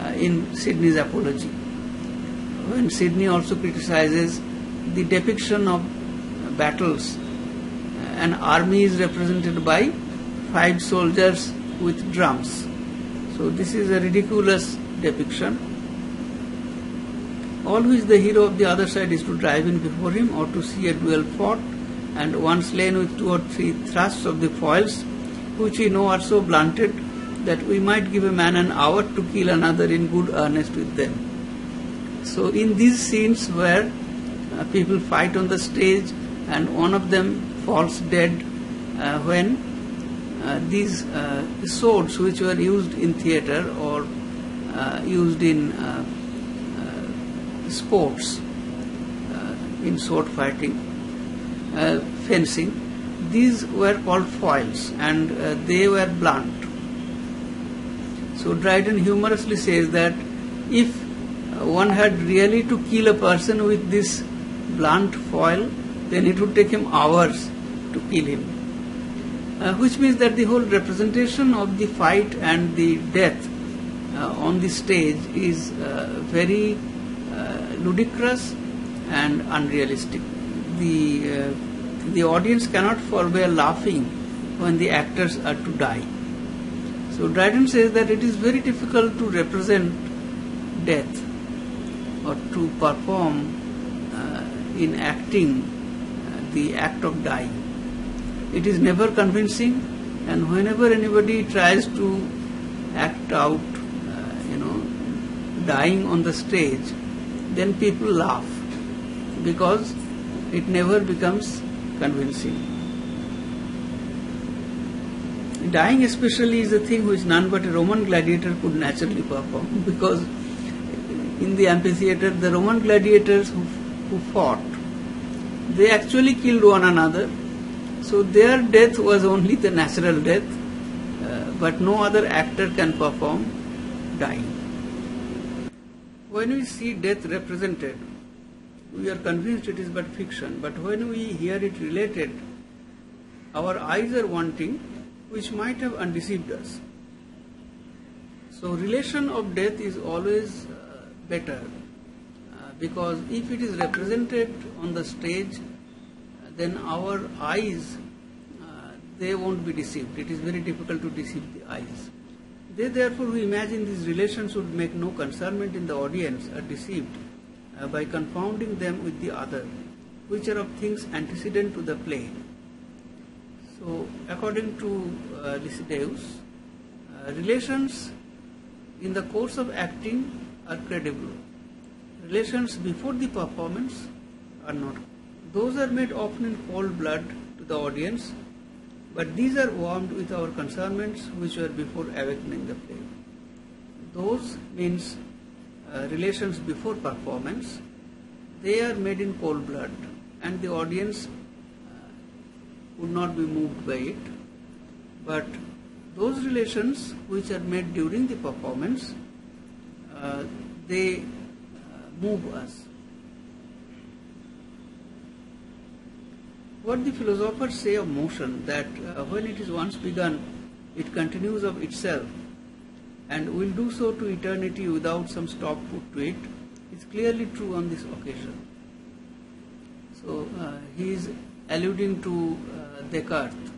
uh, in Sidney's Apology. When Sidney also criticizes the depiction of battles, an army is represented by five soldiers with drums. So this is a ridiculous depiction. Which the hero of the other side is to drive in before him or to see a duel fought and one slain with two or three thrusts of the foils, which we know are so blunted that we might give a man an hour to kill another in good earnest with them. So in these scenes where uh, people fight on the stage and one of them falls dead uh, when uh, these uh, swords which were used in theatre or uh, used in uh, sports, uh, in sword fighting, uh, fencing, these were called foils and uh, they were blunt. So Dryden humorously says that if one had really to kill a person with this blunt foil, then it would take him hours to kill him. Uh, which means that the whole representation of the fight and the death uh, on the stage is uh, very ludicrous and unrealistic. The, uh, the audience cannot forbear laughing when the actors are to die. So Dryden says that it is very difficult to represent death or to perform uh, in acting uh, the act of dying. It is never convincing, and whenever anybody tries to act out, uh, you know, dying on the stage, then people laugh because it never becomes convincing. Dying, especially, is a thing which none but a Roman gladiator could naturally perform because in the amphitheater, the Roman gladiators who, who fought, they actually killed one another. So their death was only the natural death, uh, but no other actor can perform dying. When we see death represented, we are convinced it is but fiction, but when we hear it related, our eyes are wanting, which might have undeceived us. So, relation of death is always uh, better uh, because if it is represented on the stage, then our eyes uh, they won't be deceived. It is very difficult to deceive the eyes. They therefore who imagine these relations would make no concernment in the audience are deceived uh, by confounding them with the other, which are of things antecedent to the play. So, according to uh, uh, relations in the course of acting are credible. Relations before the performance are not. Those are made often in cold blood to the audience, but these are warmed with our concernments which were before awakening the play. Those means uh, relations before performance, they are made in cold blood, and the audience uh, would not be moved by it. But those relations which are made during the performance, uh, they uh, move us. What the philosophers say of motion, that uh, when it is once begun, it continues of itself and will do so to eternity without some stop put to it, is clearly true on this occasion. So uh, he is alluding to uh, Descartes.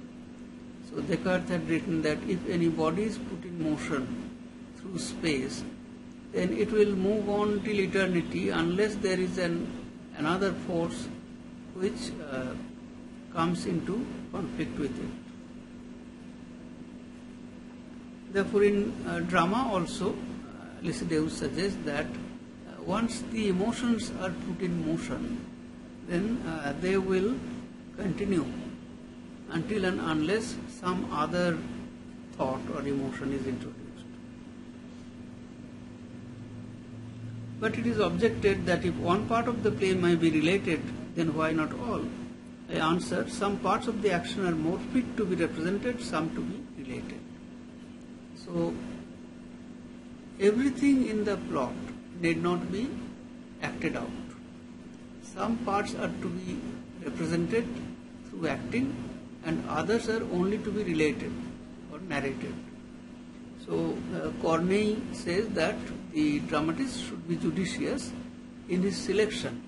So Descartes had written that if any body is put in motion through space, then it will move on till eternity unless there is an another force which uh, comes into conflict with it. Therefore, in uh, drama also, uh, suggests that uh, once the emotions are put in motion, then uh, they will continue until and unless some other thought or emotion is introduced. But it is objected that if one part of the play may be related, then why not all? Answer, some parts of the action are more fit to be represented, some to be related. So, everything in the plot need not be acted out. Some parts are to be represented through acting and others are only to be related or narrated. So uh, Corneille says that the dramatist should be judicious in his selection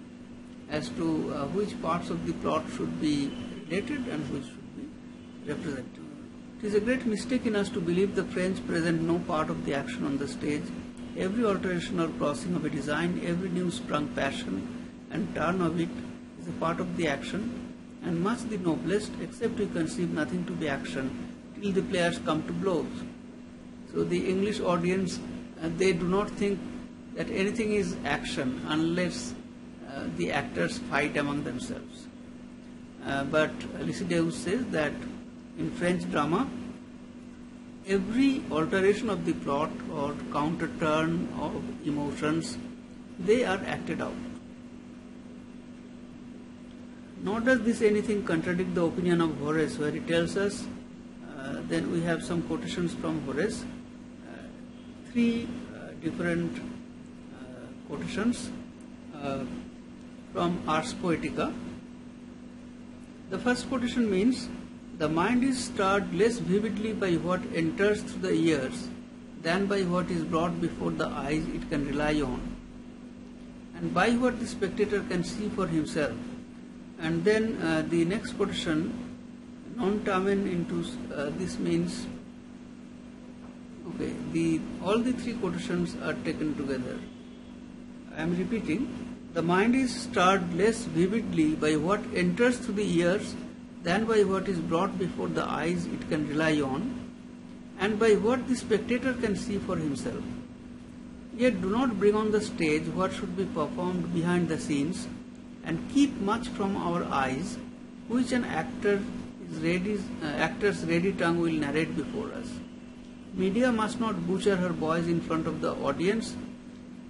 as to uh, which parts of the plot should be related and which should be represented. It is a great mistake in us to believe the French present no part of the action on the stage. Every alteration or crossing of a design, every new sprung passion and turn of it is a part of the action and much the noblest, except we conceive nothing to be action till the players come to blows. So the English audience, uh, they do not think that anything is action unless the actors fight among themselves. Uh, but Lisideius says that in French drama, every alteration of the plot or counter turn of emotions, they are acted out. Nor does this anything contradict the opinion of Horace, where he tells us, uh, then we have some quotations from Horace, uh, three uh, different uh, quotations uh, from Ars Poetica. The first quotation means, the mind is stirred less vividly by what enters through the ears than by what is brought before the eyes it can rely on, and by what the spectator can see for himself. And then uh, the next quotation non tamen into uh, this means okay the all the three quotations are taken together. I am repeating the mind is stirred less vividly by what enters through the ears than by what is brought before the eyes it can rely on and by what the spectator can see for himself yet do not bring on the stage what should be performed behind the scenes and keep much from our eyes, which an actor is ready, uh, actor's ready tongue will narrate before us. Medea must not butcher her boys in front of the audience,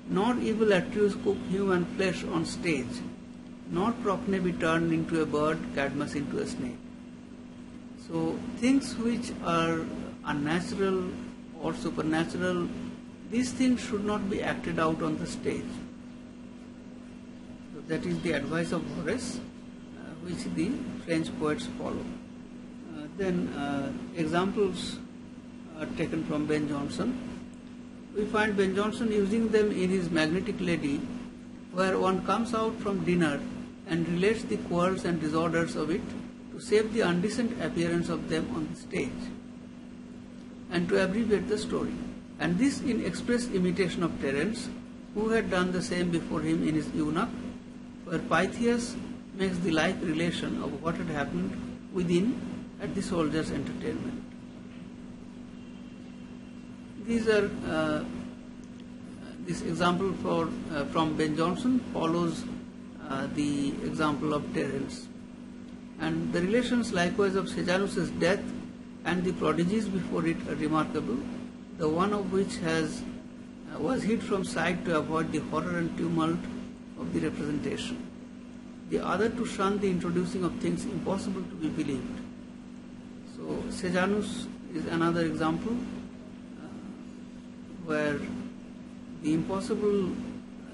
nor evil actors cook human flesh on stage, nor Procne be turned into a bird, Cadmus into a snake. So things which are unnatural or supernatural, these things should not be acted out on the stage that is the advice of Horace, uh, which the French poets follow. Uh, then uh, examples are taken from Ben Jonson. We find Ben Jonson using them in his Magnetic Lady, where one comes out from dinner and relates the quarrels and disorders of it to save the undecent appearance of them on the stage and to abbreviate the story. And this in express imitation of Terence, who had done the same before him in his Eunuch where Pythias makes the like relation of what had happened within at the soldiers' entertainment. These are uh, this example for uh, from Ben Jonson follows uh, the example of Terence, and the relations likewise of Sejanus's death and the prodigies before it are remarkable. The one of which has uh, was hid from sight to avoid the horror and tumult of the representation. The other to shun the introducing of things impossible to be believed. So Sejanus is another example where the impossible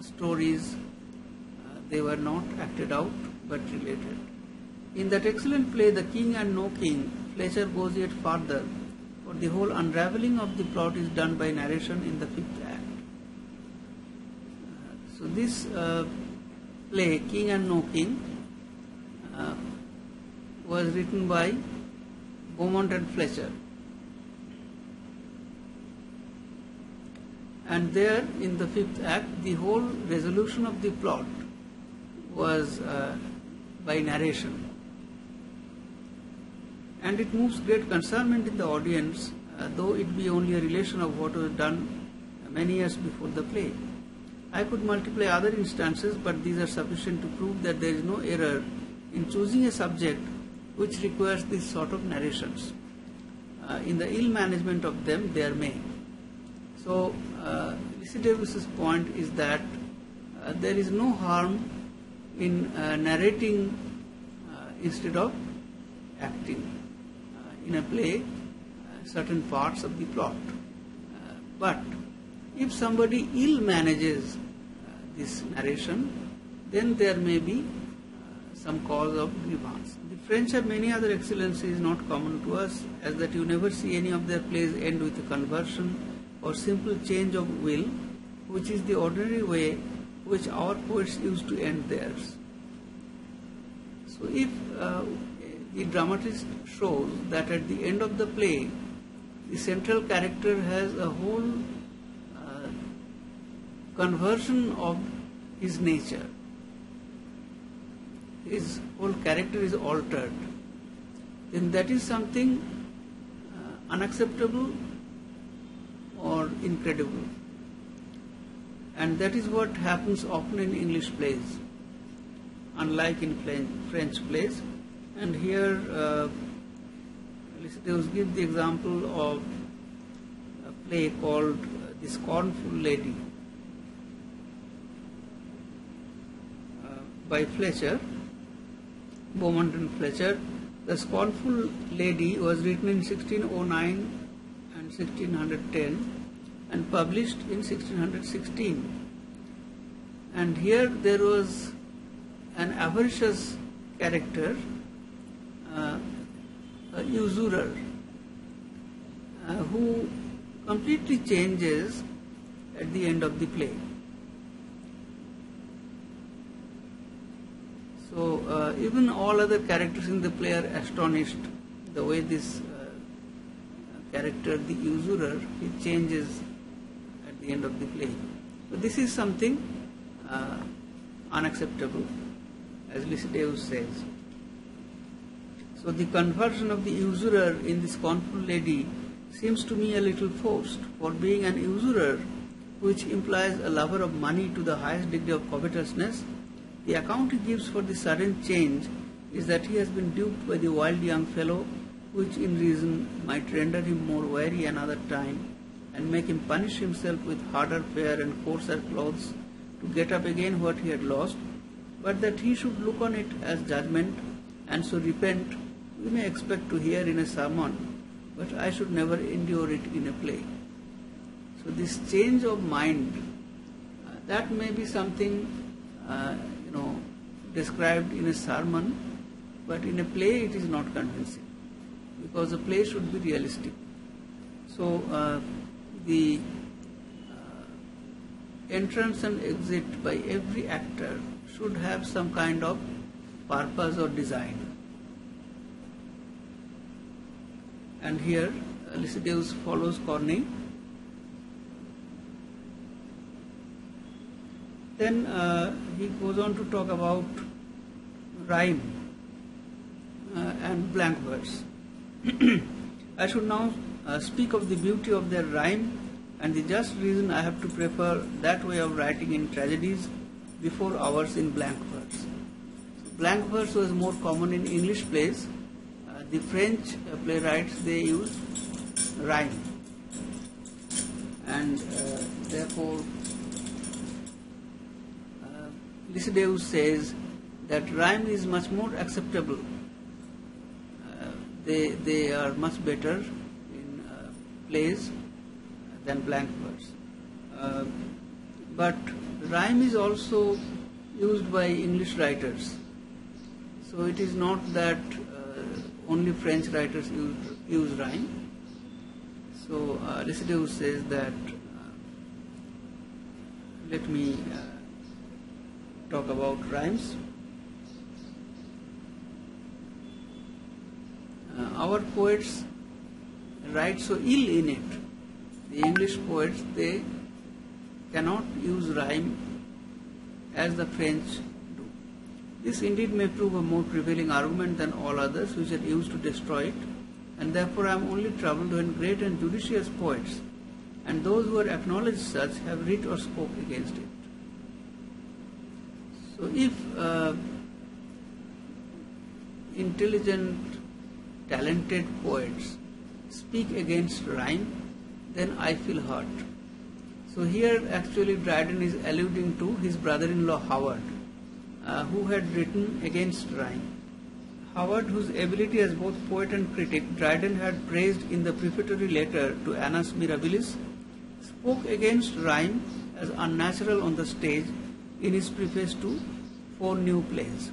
stories uh, they were not acted out but related. In that excellent play, The King and No King, Fletcher goes yet farther, for the whole unraveling of the plot is done by narration in the fifth act. So this uh, play, King and No King, uh, was written by Beaumont and Fletcher. And there, in the fifth act, the whole resolution of the plot was uh, by narration. And it moves great concernment in the audience, uh, though it be only a relation of what was done many years before the play. I could multiply other instances, but these are sufficient to prove that there is no error in choosing a subject which requires this sort of narrations. Uh, in the ill management of them, there may. So, uh, Davis's point is that uh, there is no harm in uh, narrating uh, instead of acting uh, in a play uh, certain parts of the plot. But if somebody ill manages this narration, then there may be some cause of grievance. The French have many other excellencies not common to us, as that you never see any of their plays end with a conversion or simple change of will, which is the ordinary way which our poets used to end theirs. So if uh, the dramatist shows that at the end of the play, the central character has a whole uh, conversion of his nature, his whole character is altered, then that is something uh, unacceptable incredible. And that is what happens often in English plays, unlike in French plays. And here, uh, they give the example of a play called The Scornful Lady uh, by Fletcher, Beaumont and Fletcher. The Scornful Lady was written in 1609 and 1610 and published in 1616. And here there was an avaricious character, uh, a usurer, uh, who completely changes at the end of the play. So uh, even all other characters in the play are astonished the way this uh, character, the usurer, he changes the end of the play. So this is something uh, unacceptable, as Lisideius says. So the conversion of the usurer in this scornful lady seems to me a little forced, for being an usurer, which implies a lover of money to the highest degree of covetousness, the account he gives for the sudden change is that he has been duped by the wild young fellow, which in reason might render him more wary another time and make him punish himself with harder fare and coarser clothes to get up again what he had lost, but that he should look on it as judgment and so repent, we may expect to hear in a sermon, but I should never endure it in a play. So this change of mind, uh, that may be something, uh, you know, described in a sermon, but in a play it is not convincing, because a play should be realistic. So uh, the entrance and exit by every actor should have some kind of purpose or design. And here Lisideius follows Corneille. Then uh, he goes on to talk about rhyme uh, and blank verse. I should now uh, speak of the beauty of their rhyme and the just reason I have to prefer that way of writing in tragedies before ours in blank verse. Blank verse was more common in English plays. Uh, the French uh, playwrights they used rhyme, and uh, therefore uh, says that rhyme is much more acceptable. Uh, they they are much better plays than blank verse. Uh, but rhyme is also used by English writers. So it is not that uh, only French writers use, use rhyme. So uh, says that, uh, let me uh, talk about rhymes. Uh, our poets write so ill in it the English poets, they cannot use rhyme as the French do. This indeed may prove a more prevailing argument than all others which are used to destroy it, and therefore I am only troubled when great and judicious poets and those who are acknowledged such have writ or spoke against it. So if uh, intelligent, talented poets speak against rhyme, then I feel hurt. So here actually Dryden is alluding to his brother-in-law Howard, uh, who had written against rhyme. Howard, whose ability as both poet and critic Dryden had praised in the prefatory letter to Annus Mirabilis, spoke against rhyme as unnatural on the stage in his preface to four new plays.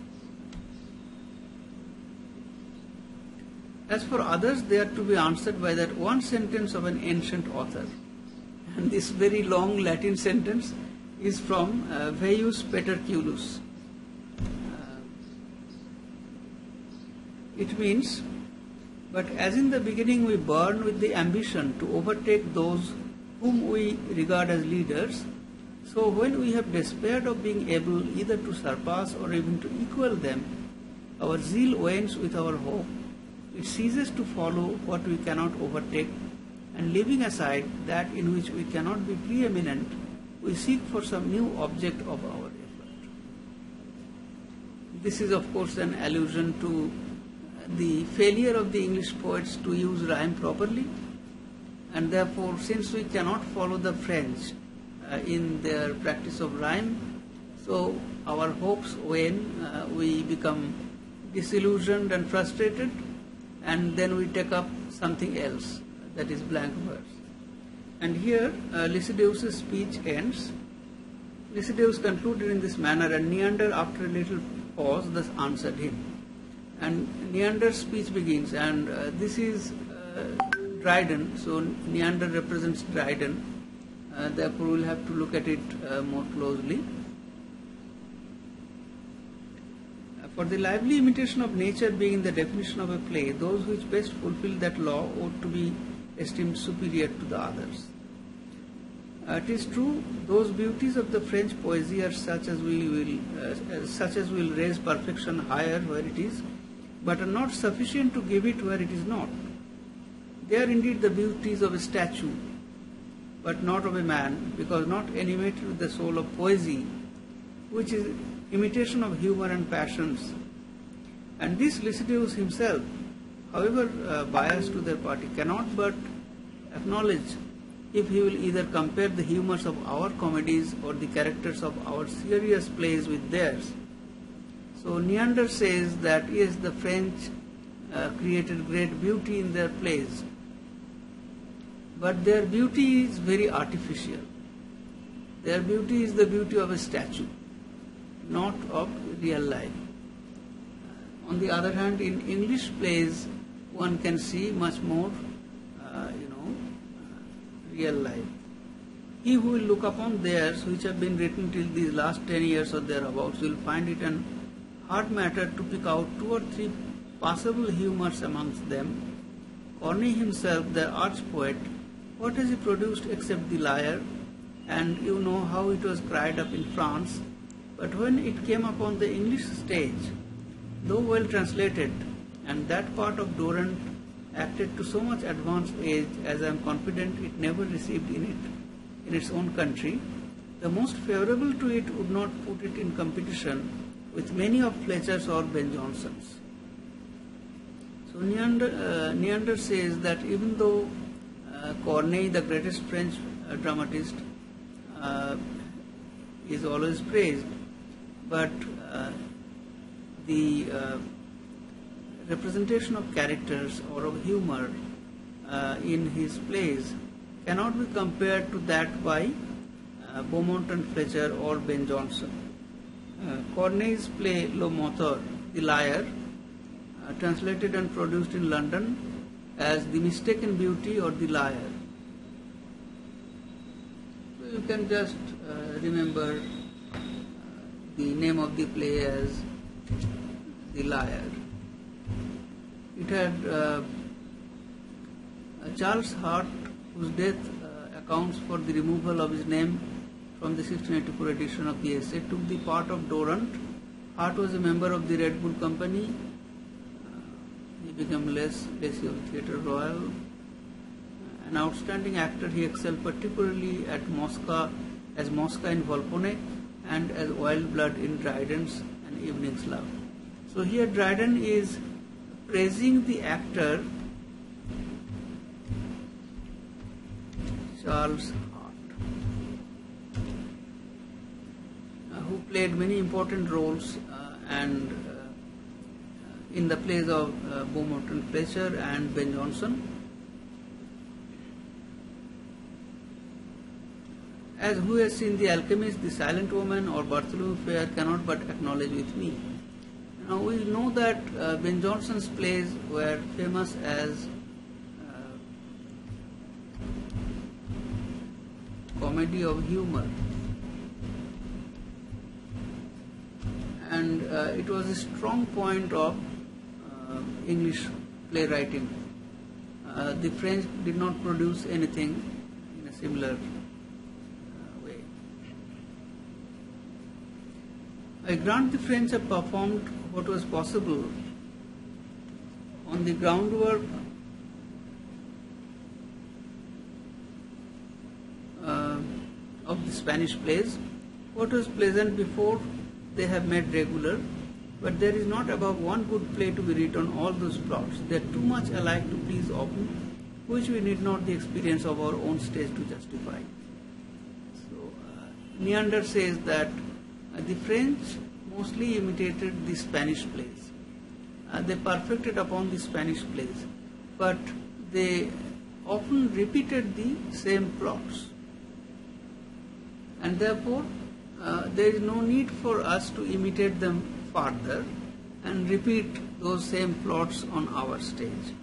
As for others, they are to be answered by that one sentence of an ancient author. And this very long Latin sentence is from uh, Velleius Paterculus. Uh, it means, but as in the beginning we burn with the ambition to overtake those whom we regard as leaders, so when we have despaired of being able either to surpass or even to equal them, our zeal wanes with our hope. It ceases to follow what we cannot overtake, and leaving aside that in which we cannot be preeminent, we seek for some new object of our effort. This is, of course, an allusion to the failure of the English poets to use rhyme properly, and therefore, since we cannot follow the French uh, in their practice of rhyme, so our hopes wane, uh, we become disillusioned and frustrated, and then we take up something else, that is blank verse. And here uh, speech ends. Lisideius concluded in this manner, and Neander, after a little pause, thus answered him. And Neander's speech begins, and uh, this is uh, Dryden, so Neander represents Dryden, uh, therefore we'll have to look at it uh, more closely. For the lively imitation of nature being in the definition of a play, those which best fulfill that law ought to be esteemed superior to the others. Uh, it is true, those beauties of the French poesy are such as we will, uh, such as will raise perfection higher where it is, but are not sufficient to give it where it is not. They are indeed the beauties of a statue, but not of a man, because not animated with the soul of poesy, which is imitation of humor and passions. And this Lisideius himself, however uh, biased to their party, cannot but acknowledge if he will either compare the humors of our comedies or the characters of our serious plays with theirs. So Neander says that yes, the French uh, created great beauty in their plays, but their beauty is very artificial. Their beauty is the beauty of a statue not of real life. On the other hand, in English plays, one can see much more, uh, you know, real life. He who will look upon theirs, which have been written till these last 10 years or thereabouts, will find it an hard matter to pick out two or three possible humors amongst them. Corneille himself, their arch poet, what has he produced except the Liar? And you know how it was cried up in France but when it came upon the English stage, though well translated, and that part of Dorant acted to so much advanced age as I am confident it never received in it in its own country, the most favorable to it would not put it in competition with many of Fletcher's or Ben Jonson's. So Neander, uh, Neander says that even though uh, Corneille, the greatest French uh, dramatist, uh, is always praised, but uh, the uh, representation of characters or of humor uh, in his plays cannot be compared to that by uh, Beaumont and Fletcher or Ben Jonson. Uh, Corneille's play Le Menteur, The Liar, uh, translated and produced in London as The Mistaken Beauty or The Liar. So you can just remember the name of the play as The Liar. It had uh, Charles Hart, whose death uh, accounts for the removal of his name from the 1684 edition of the essay, took the part of Dorant. Hart was a member of the Red Bull Company. Uh, he became less Lacy of Theatre Royal. An outstanding actor, he excelled particularly at Mosca as Mosca in Volpone and as Wild Blood in Dryden's An Evening's Love. So here Dryden is praising the actor Charles Hart, uh, who played many important roles uh, and uh, in the plays of uh, Beaumont Fletcher and Ben Jonson. As who has seen The Alchemist, The Silent Woman, or Bartholomew Fair cannot but acknowledge with me. Now we know that uh, Ben Jonson's plays were famous as uh, comedy of humor, and uh, it was a strong point of uh, English playwriting. Uh, the French did not produce anything in a similar uh, way. I grant the French have performed what was possible on the groundwork uh, of the Spanish plays. What was pleasant before they have made regular, but there is not above one good play to be written on all those plots. They are too much alike to please often, which we need not the experience of our own stage to justify. So, uh, Neander says that the French mostly imitated the Spanish plays. Uh, they perfected upon the Spanish plays, but they often repeated the same plots. And therefore, uh, there is no need for us to imitate them further and repeat those same plots on our stage.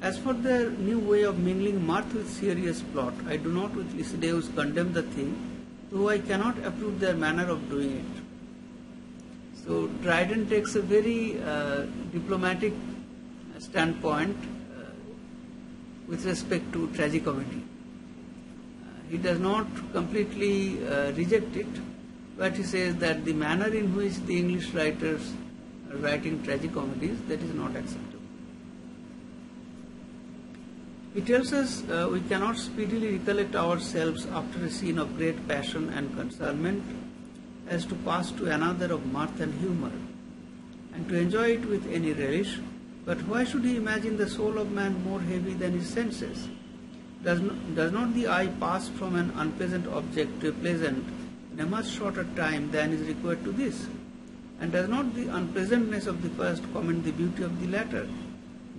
As for their new way of mingling mirth with serious plot, I do not with Lisideius condemn the thing, though I cannot approve their manner of doing it. So Dryden takes a very uh, diplomatic standpoint uh, with respect to tragicomedy. Uh, he does not completely uh, reject it, but he says that the manner in which the English writers are writing tragicomedies, that is not acceptable. He tells us uh, we cannot speedily recollect ourselves after a scene of great passion and concealment as to pass to another of mirth and humor, and to enjoy it with any relish. But why should he imagine the soul of man more heavy than his senses? Does not, does not the eye pass from an unpleasant object to a pleasant in a much shorter time than is required to this? And does not the unpleasantness of the first comment the beauty of the latter?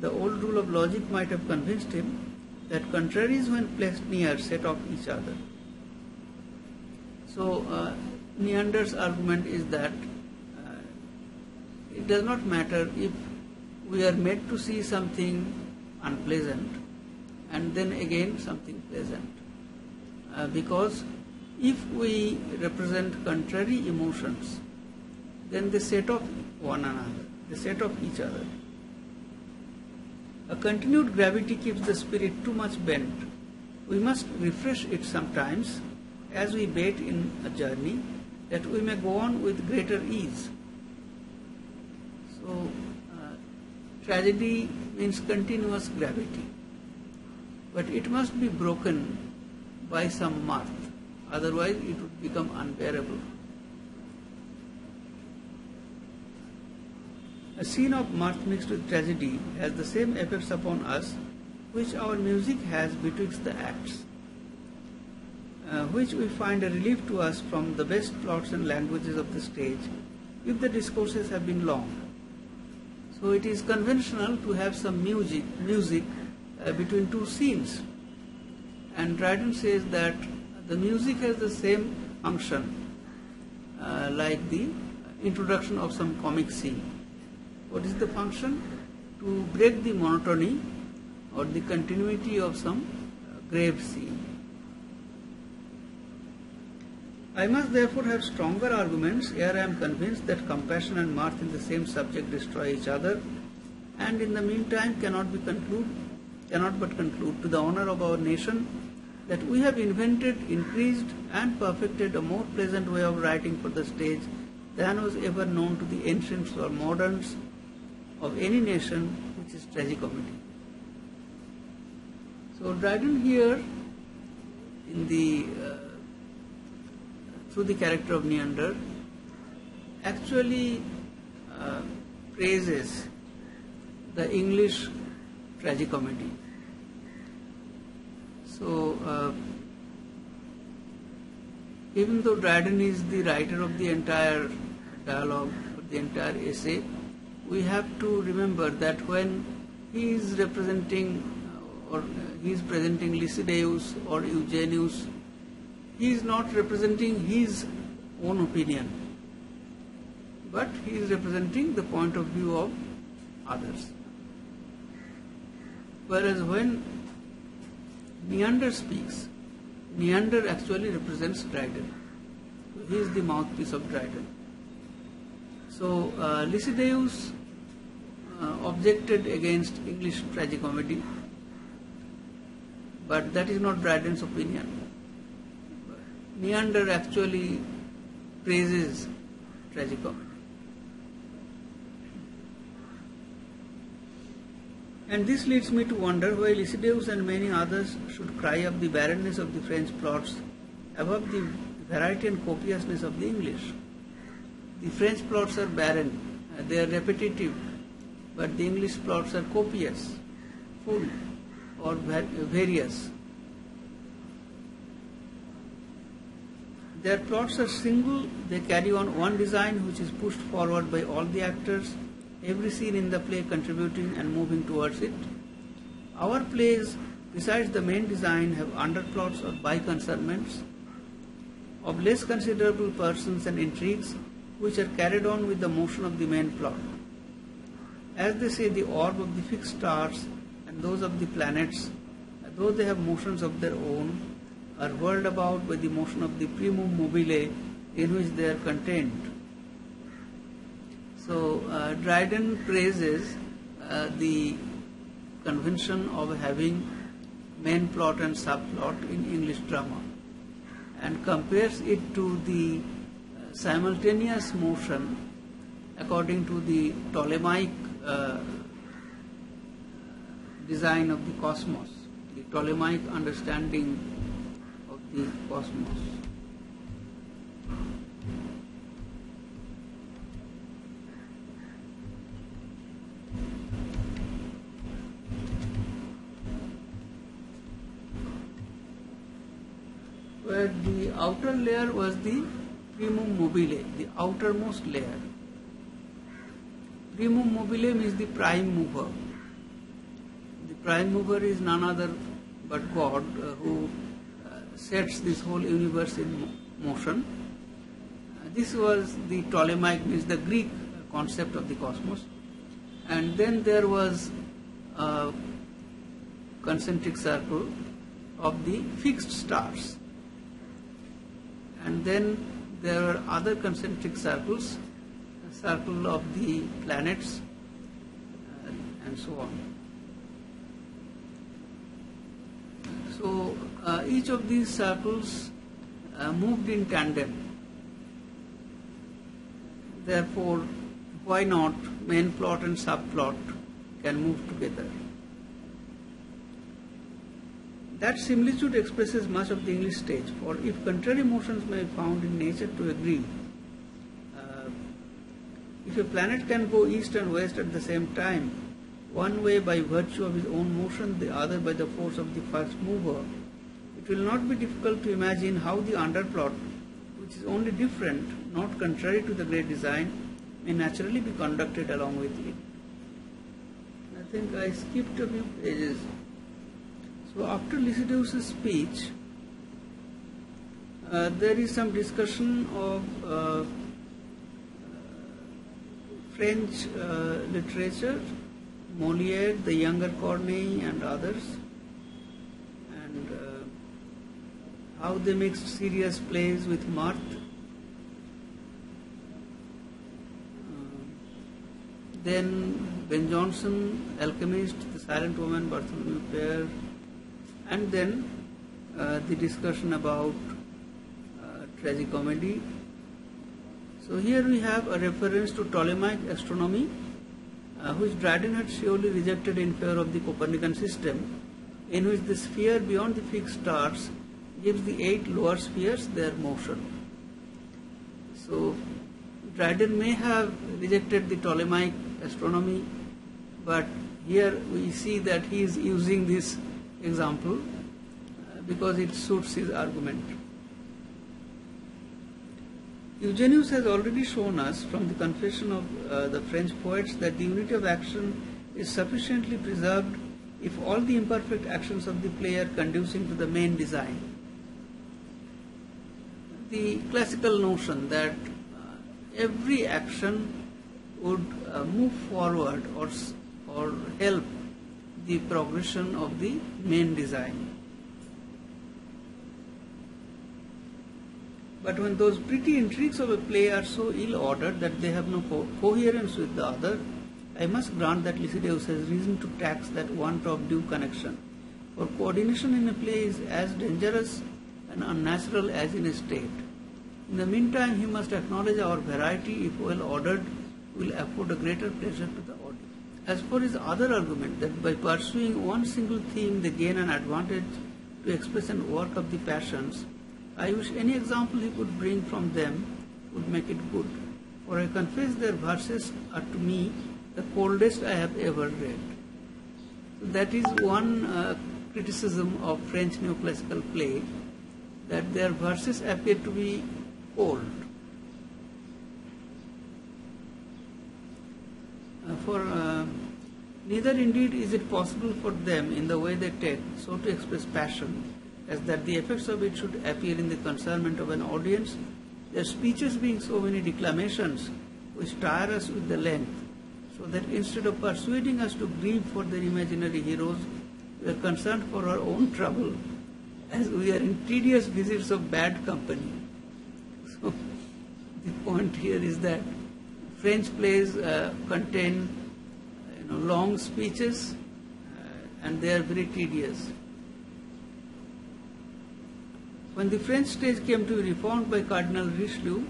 The old rule of logic might have convinced him that contraries when placed near set off each other. So, uh, Neander's argument is that uh, it does not matter if we are made to see something unpleasant and then again something pleasant. Uh, because if we represent contrary emotions, then they set off one another, they set off each other. A continued gravity keeps the spirit too much bent. We must refresh it sometimes as we bait in a journey that we may go on with greater ease. So, uh, tragedy means continuous gravity, but it must be broken by some mirth, otherwise, it would become unbearable. A scene of mirth mixed with tragedy has the same effects upon us which our music has betwixt the acts, uh, which we find a relief to us from the best plots and languages of the stage if the discourses have been long. So it is conventional to have some music, music uh, between two scenes. And Dryden says that the music has the same function uh, like the introduction of some comic scene. What is the function? To break the monotony or the continuity of some uh, grave scene. I must therefore have stronger arguments ere I am convinced that compassion and mirth in the same subject destroy each other, and in the meantime cannot be conclude, cannot but conclude to the honor of our nation that we have invented, increased, and perfected a more pleasant way of writing for the stage than was ever known to the ancients or moderns of any nation, which is tragicomedy. So Dryden here, in the uh, through the character of Neander, actually uh, praises the English tragicomedy. So, uh, even though Dryden is the writer of the entire dialogue, the entire essay, we have to remember that when he is representing uh, or he is presenting Lisideius or Eugenius, he is not representing his own opinion, but he is representing the point of view of others. Whereas when Neander speaks, Neander actually represents Dryden. He is the mouthpiece of Dryden. So uh, objected against English tragicomedy, but that is not Dryden's opinion. Neander actually praises tragicomedy. And this leads me to wonder why Lisideius and many others should cry up the barrenness of the French plots above the variety and copiousness of the English. The French plots are barren, uh, they are repetitive, but the English plots are copious, full, or various. Their plots are single, they carry on one design which is pushed forward by all the actors every scene in the play contributing and moving towards it. Our plays, besides the main design, have underplots or by-concernments of less considerable persons and intrigues which are carried on with the motion of the main plot. As they say, the orb of the fixed stars and those of the planets, though they have motions of their own, are whirled about by the motion of the primum mobile in which they are contained. So uh, Dryden praises uh, the convention of having main plot and subplot in English drama and compares it to the uh, simultaneous motion according to the Ptolemaic uh, design of the cosmos, the Ptolemaic understanding of the cosmos. where the outer layer was the primum mobile, the outermost layer. Primum mobile means the prime mover. The prime mover is none other but God uh, who uh, sets this whole universe in motion. Uh, this was the Ptolemaic, means the Greek concept of the cosmos. And then there was a concentric circle of the fixed stars and then there are other concentric circles, circle of the planets, uh, and so on. So uh, each of these circles uh, moved in tandem. Therefore, why not main plot and subplot can move together? That similitude expresses much of the English stage, for if contrary motions may be found in nature to agree, if a planet can go east and west at the same time, one way by virtue of his own motion, the other by the force of the first mover, it will not be difficult to imagine how the underplot, which is only different, not contrary to the great design, may naturally be conducted along with it. I think I skipped a few pages. So after Lisideius' speech, uh, there is some discussion of uh, French uh, literature, Molière, the younger Corneille and others, and uh, how they mixed serious plays with mirth. Uh, then Ben Jonson, Alchemist, The Silent Woman, Bartholomew Fair, and then uh, the discussion about uh, tragicomedy. So here we have a reference to Ptolemaic astronomy, uh, which Dryden had surely rejected in favor of the Copernican system, in which the sphere beyond the fixed stars gives the eight lower spheres their motion. So Dryden may have rejected the Ptolemaic astronomy, but here we see that he is using this example uh, because it suits his argument. Eugenius has already shown us from the confession of uh, the French poets that the unity of action is sufficiently preserved if all the imperfect actions of the play are conducing to the main design. The classical notion that uh, every action would uh, move forward or, or help the progression of the main design. But when those pretty intrigues of a play are so ill ordered that they have no co- coherence with the other, I must grant that Lisideius has reason to tax that want of due connection. For coordination in a play is as dangerous and unnatural as in a state. In the meantime, he must acknowledge our variety, if well ordered, will afford a greater pleasure to the audience. As for his other argument, that by pursuing one single theme they gain an advantage to express and work of the passions, I wish any example he could bring from them would make it good. For I confess their verses are to me the coldest I have ever read. So that is one uh, criticism of French neoclassical play, that their verses appear to be cold. Uh, for uh, neither indeed is it possible for them in the way they take so to express passion as that the effects of it should appear in the concernment of an audience, their speeches being so many declamations which tire us with the length, so that instead of persuading us to grieve for their imaginary heroes, we are concerned for our own trouble, as we are in tedious visits of bad company. So the point here is that French plays uh, contain you know, long speeches uh, and they are very tedious. When the French stage came to be reformed by Cardinal Richelieu,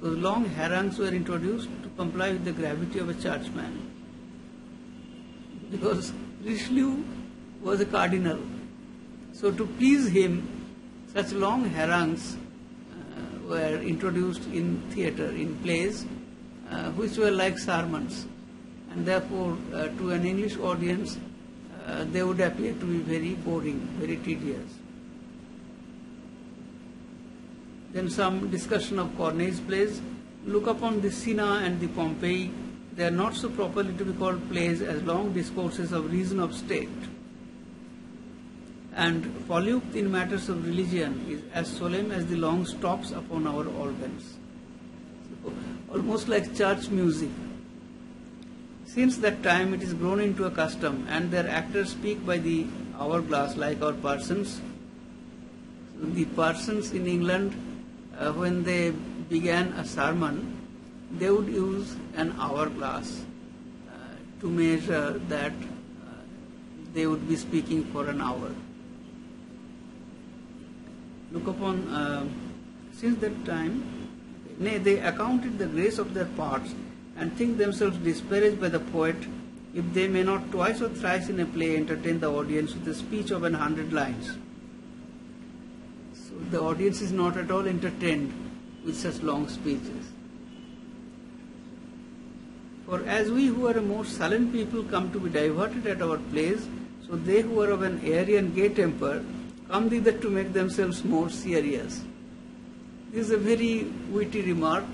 those long harangues were introduced to comply with the gravity of a churchman. Because Richelieu was a cardinal. So to please him, such long harangues uh, were introduced in theatre, in plays, uh, which were like sermons. And therefore, uh, to an English audience, uh, they would appear to be very boring, very tedious. Then some discussion of Corneille's plays. Look upon the Cinna and the Pompey. They are not so properly to be called plays as long discourses of reason of state. And Polyeucte in matters of religion is as solemn as the long stops upon our organs. So, almost like church music. Since that time it is grown into a custom and their actors speak by the hourglass like our persons. The persons in England uh, when they began a sermon, they would use an hourglass uh, to measure that uh, they would be speaking for an hour. Look upon, uh, since that time, nay, they accounted the grace of their parts and think themselves disparaged by the poet if they may not twice or thrice in a play entertain the audience with a speech of an hundred lines the audience is not at all entertained with such long speeches. For as we who are a more sullen people come to be diverted at our plays, so they who are of an airy and gay temper come thither to make themselves more serious. This is a very witty remark.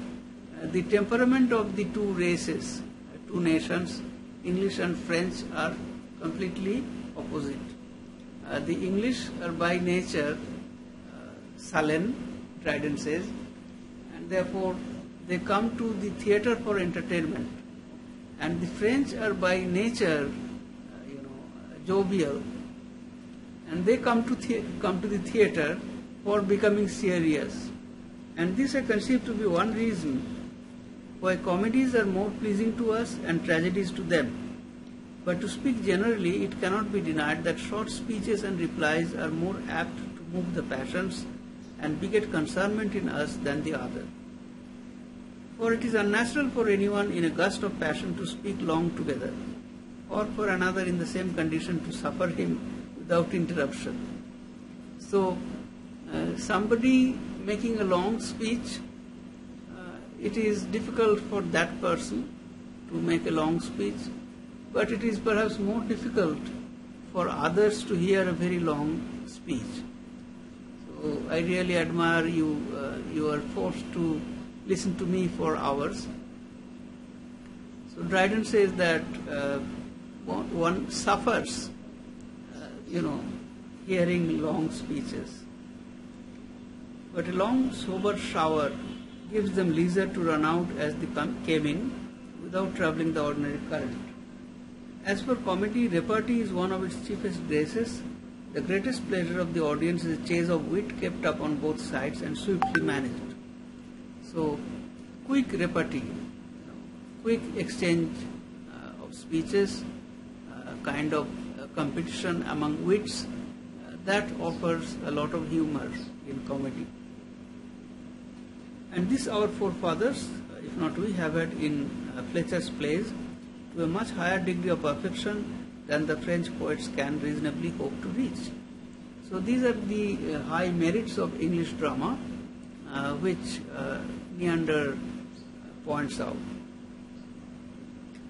Uh, the temperament of the two races, uh, two nations, English and French, are completely opposite. Uh, the English are by nature sullen, Dryden says, and therefore they come to the theatre for entertainment. And the French are by nature, uh, you know, jovial, and they come to the- come to the theatre for becoming serious. And this I conceive to be one reason why comedies are more pleasing to us and tragedies to them. But to speak generally, it cannot be denied that short speeches and replies are more apt to move the passions and beget concernment in us than the other. For it is unnatural for anyone in a gust of passion to speak long together, or for another in the same condition to suffer him without interruption. So, uh, somebody making a long speech, uh, it is difficult for that person to make a long speech, but it is perhaps more difficult for others to hear a very long speech. I really admire you. Uh, you are forced to listen to me for hours. So Dryden says that uh, one, one suffers, uh, you know, hearing long speeches. But a long sober shower gives them leisure to run out as they come, came in without troubling the ordinary current. As for comedy, repartee is one of its chiefest graces. The greatest pleasure of the audience is a chase of wit kept up on both sides and swiftly managed. So, quick repartee, quick exchange uh, of speeches, uh, kind of uh, competition among wits, uh, that offers a lot of humor in comedy. And this our forefathers, uh, if not we, have had in uh, Fletcher's plays to a much higher degree of perfection than the French poets can reasonably hope to reach. So these are the uh, high merits of English drama, uh, which uh, Neander points out.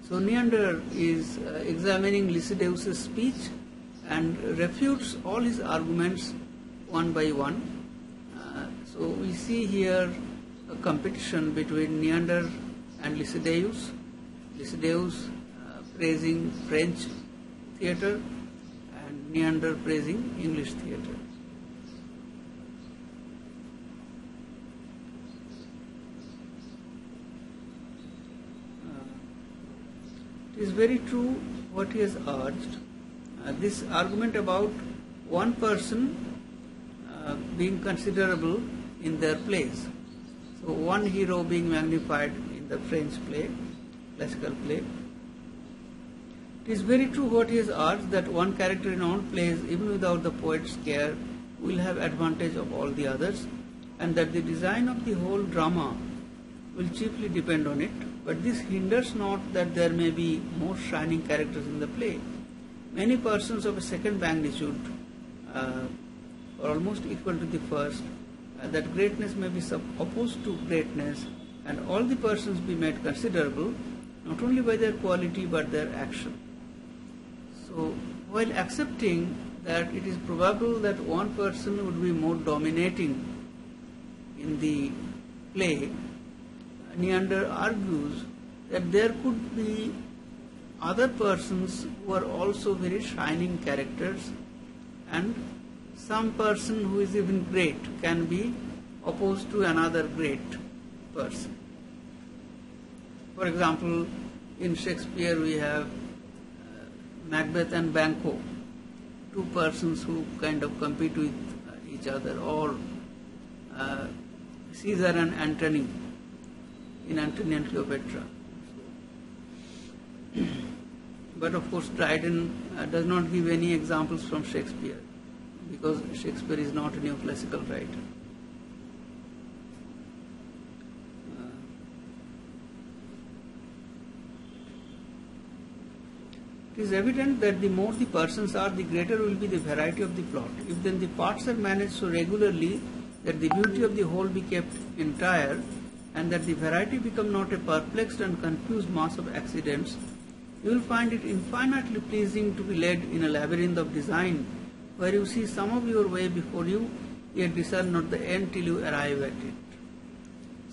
So Neander is uh, examining Lisideius' speech and refutes all his arguments one by one. Uh, so we see here a competition between Neander and. Lisideius uh, praising French theatre and Neander praising English theatre. It is very true what he has urged. Uh, this argument about one person uh, being considerable in their plays. So one hero being magnified in the French play, classical play. It is very true what he has urged that one character in all plays, even without the poet's care, will have advantage of all the others, and that the design of the whole drama will chiefly depend on it but this hinders not that there may be more shining characters in the play. Many persons of a second magnitude uh, are almost equal to the first, uh, that greatness may be opposed to greatness, and all the persons be made considerable, not only by their quality but their action. So, while accepting that it is probable that one person would be more dominating in the play Neander argues that there could be other persons who are also very shining characters and some person who is even great can be opposed to another great person. For example, in Shakespeare we have Macbeth and Banquo, two persons who kind of compete with each other, or uh, Caesar and Antony in Antony and Cleopatra. but of course, Dryden uh, does not give any examples from Shakespeare because Shakespeare is not a neoclassical writer. It is evident that the more the persons are, the greater will be the variety of the plot. If then the parts are managed so regularly that the beauty of the whole be kept entire, and that the variety become not a perplexed and confused mass of accidents, you will find it infinitely pleasing to be led in a labyrinth of design where you see some of your way before you, yet discern not the end till you arrive at it.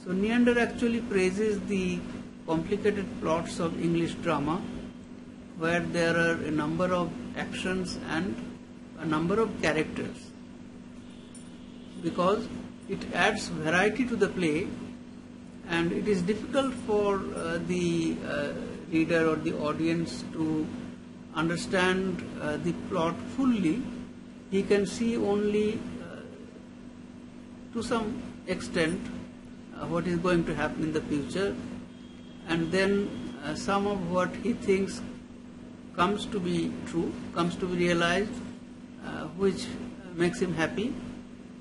So Neander actually praises the complicated plots of English drama where there are a number of actions and a number of characters because it adds variety to the play and it is difficult for uh, the uh, reader or the audience to understand uh, the plot fully. He can see only uh, to some extent uh, what is going to happen in the future, and then uh, some of what he thinks comes to be true, comes to be realized, which makes him happy,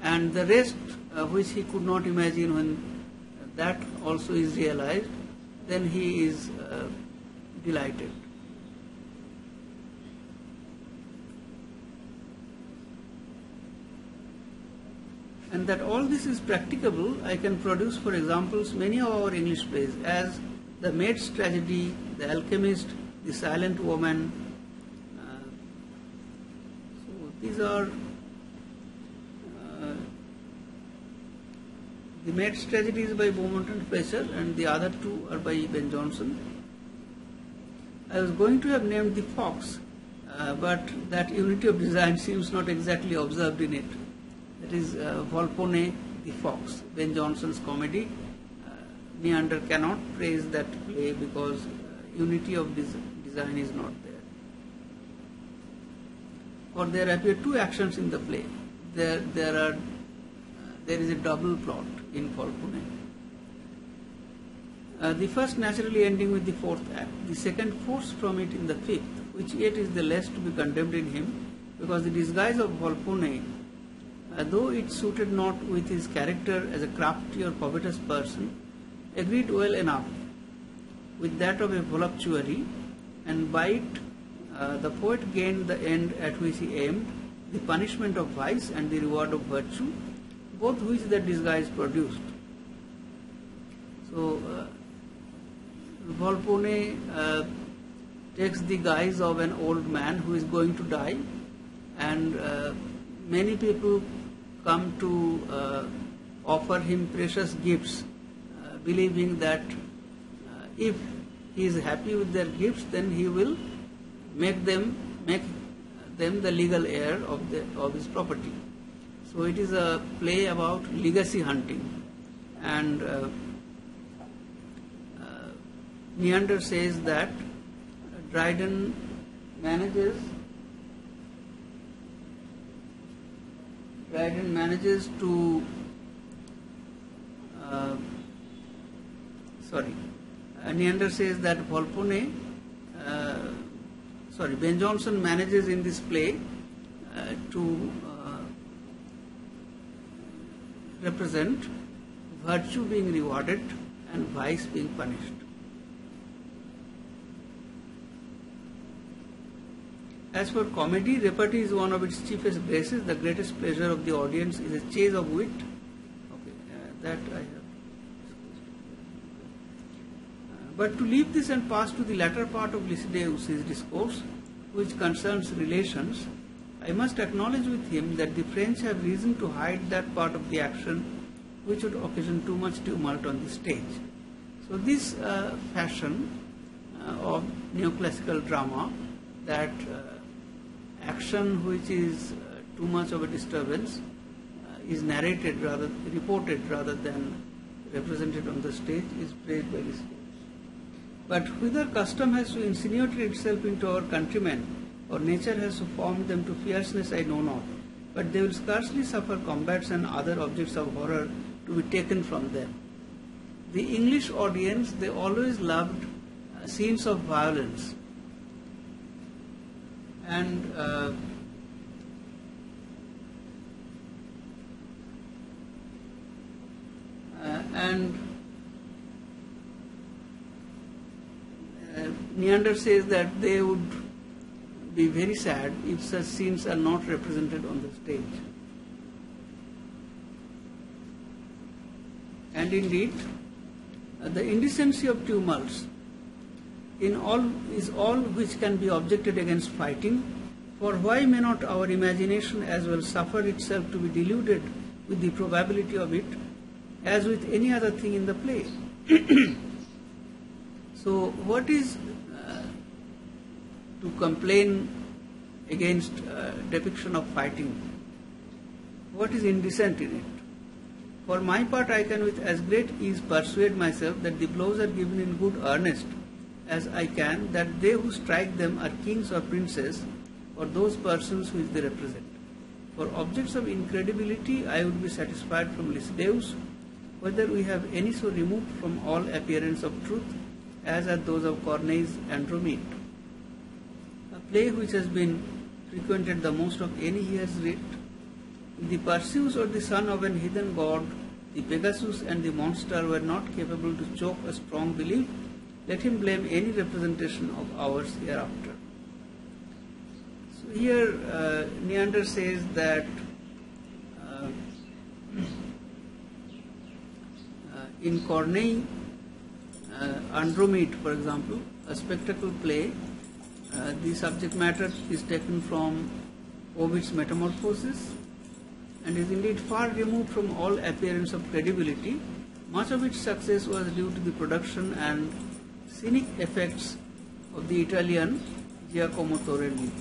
and the rest uh, which he could not imagine when that also is realized, then he is uh, delighted. And that all this is practicable, I can produce, for examples, many of our English plays, as The Maid's Tragedy, The Alchemist, The Silent Woman. Uh, so these are uh, The Maid's Tragedy is by Beaumont and Fletcher, and the other two are by Ben Jonson. I was going to have named The Fox, uh, but that unity of design seems not exactly observed in it. That is uh, Volpone, The Fox, Ben Jonson's comedy. Uh, Neander cannot praise that play because uh, unity of des- design is not there. Or there appear two actions in the play. There, there are, uh, there is a double plot in Volpone. Uh, the first naturally ending with the fourth act, the second forced from it in the fifth, which yet is the less to be condemned in him, because the disguise of Volpone, uh, though it suited not with his character as a crafty or covetous person, agreed well enough with that of a voluptuary, and by it uh, the poet gained the end at which he aimed, the punishment of vice and the reward of virtue, both which the disguise produced. So, uh, uh, takes the guise of an old man who is going to die, and uh, many people come to uh, offer him precious gifts, uh, believing that uh, if he is happy with their gifts, then he will make them make them the legal heir of the of his property. So it is a play about legacy hunting, and uh, uh, Neander says that Dryden manages Dryden manages to uh, sorry Neander says that Volpone uh, sorry Ben Jonson manages in this play uh, to uh, represent virtue being rewarded and vice being punished. As for comedy, repartee is one of its chiefest graces. The greatest pleasure of the audience is a chase of wit. Okay, uh, that I have. Uh, but to leave this and pass to the latter part of Lisideius' discourse, which concerns relations, I must acknowledge with him that the French have reason to hide that part of the action which would occasion too much tumult on the stage. So, this uh, fashion uh, of neoclassical drama, that uh, action which is uh, too much of a disturbance, uh, is narrated rather, reported rather than represented on the stage, is played by Lisideius. But whether custom has to insinuate itself into our countrymen, or nature has to form them to fierceness, I know not. But they will scarcely suffer combats and other objects of horror to be taken from them. The English audience, they always loved uh, scenes of violence. And uh, uh, and uh, Neander says that they would be very sad if such scenes are not represented on the stage. And indeed, uh, the indecency of tumults in all is all which can be objected against fighting. For why may not our imagination as well suffer itself to be deluded with the probability of it, as with any other thing in the play? so, what is to complain against uh, depiction of fighting? What is indecent in it? For my part, I can with as great ease persuade myself that the blows are given in good earnest as I can, that they who strike them are kings or princes or those persons which they represent. For objects of incredibility, I would be satisfied from Lisideius, whether we have any so removed from all appearance of truth as are those of Corneille's Andromede. A play which has been frequented the most of any he has writ, The Perseus of the son of an heathen god, the Pegasus and the monster were not capable to choke a strong belief. Let him blame any representation of ours hereafter. So here uh, Neander says that uh, uh, in Corneille, uh, for example, a spectacle play, uh, the subject matter is taken from Ovid's Metamorphosis and is indeed far removed from all appearance of credibility. Much of its success was due to the production and scenic effects of the Italian Giacomo Torelli.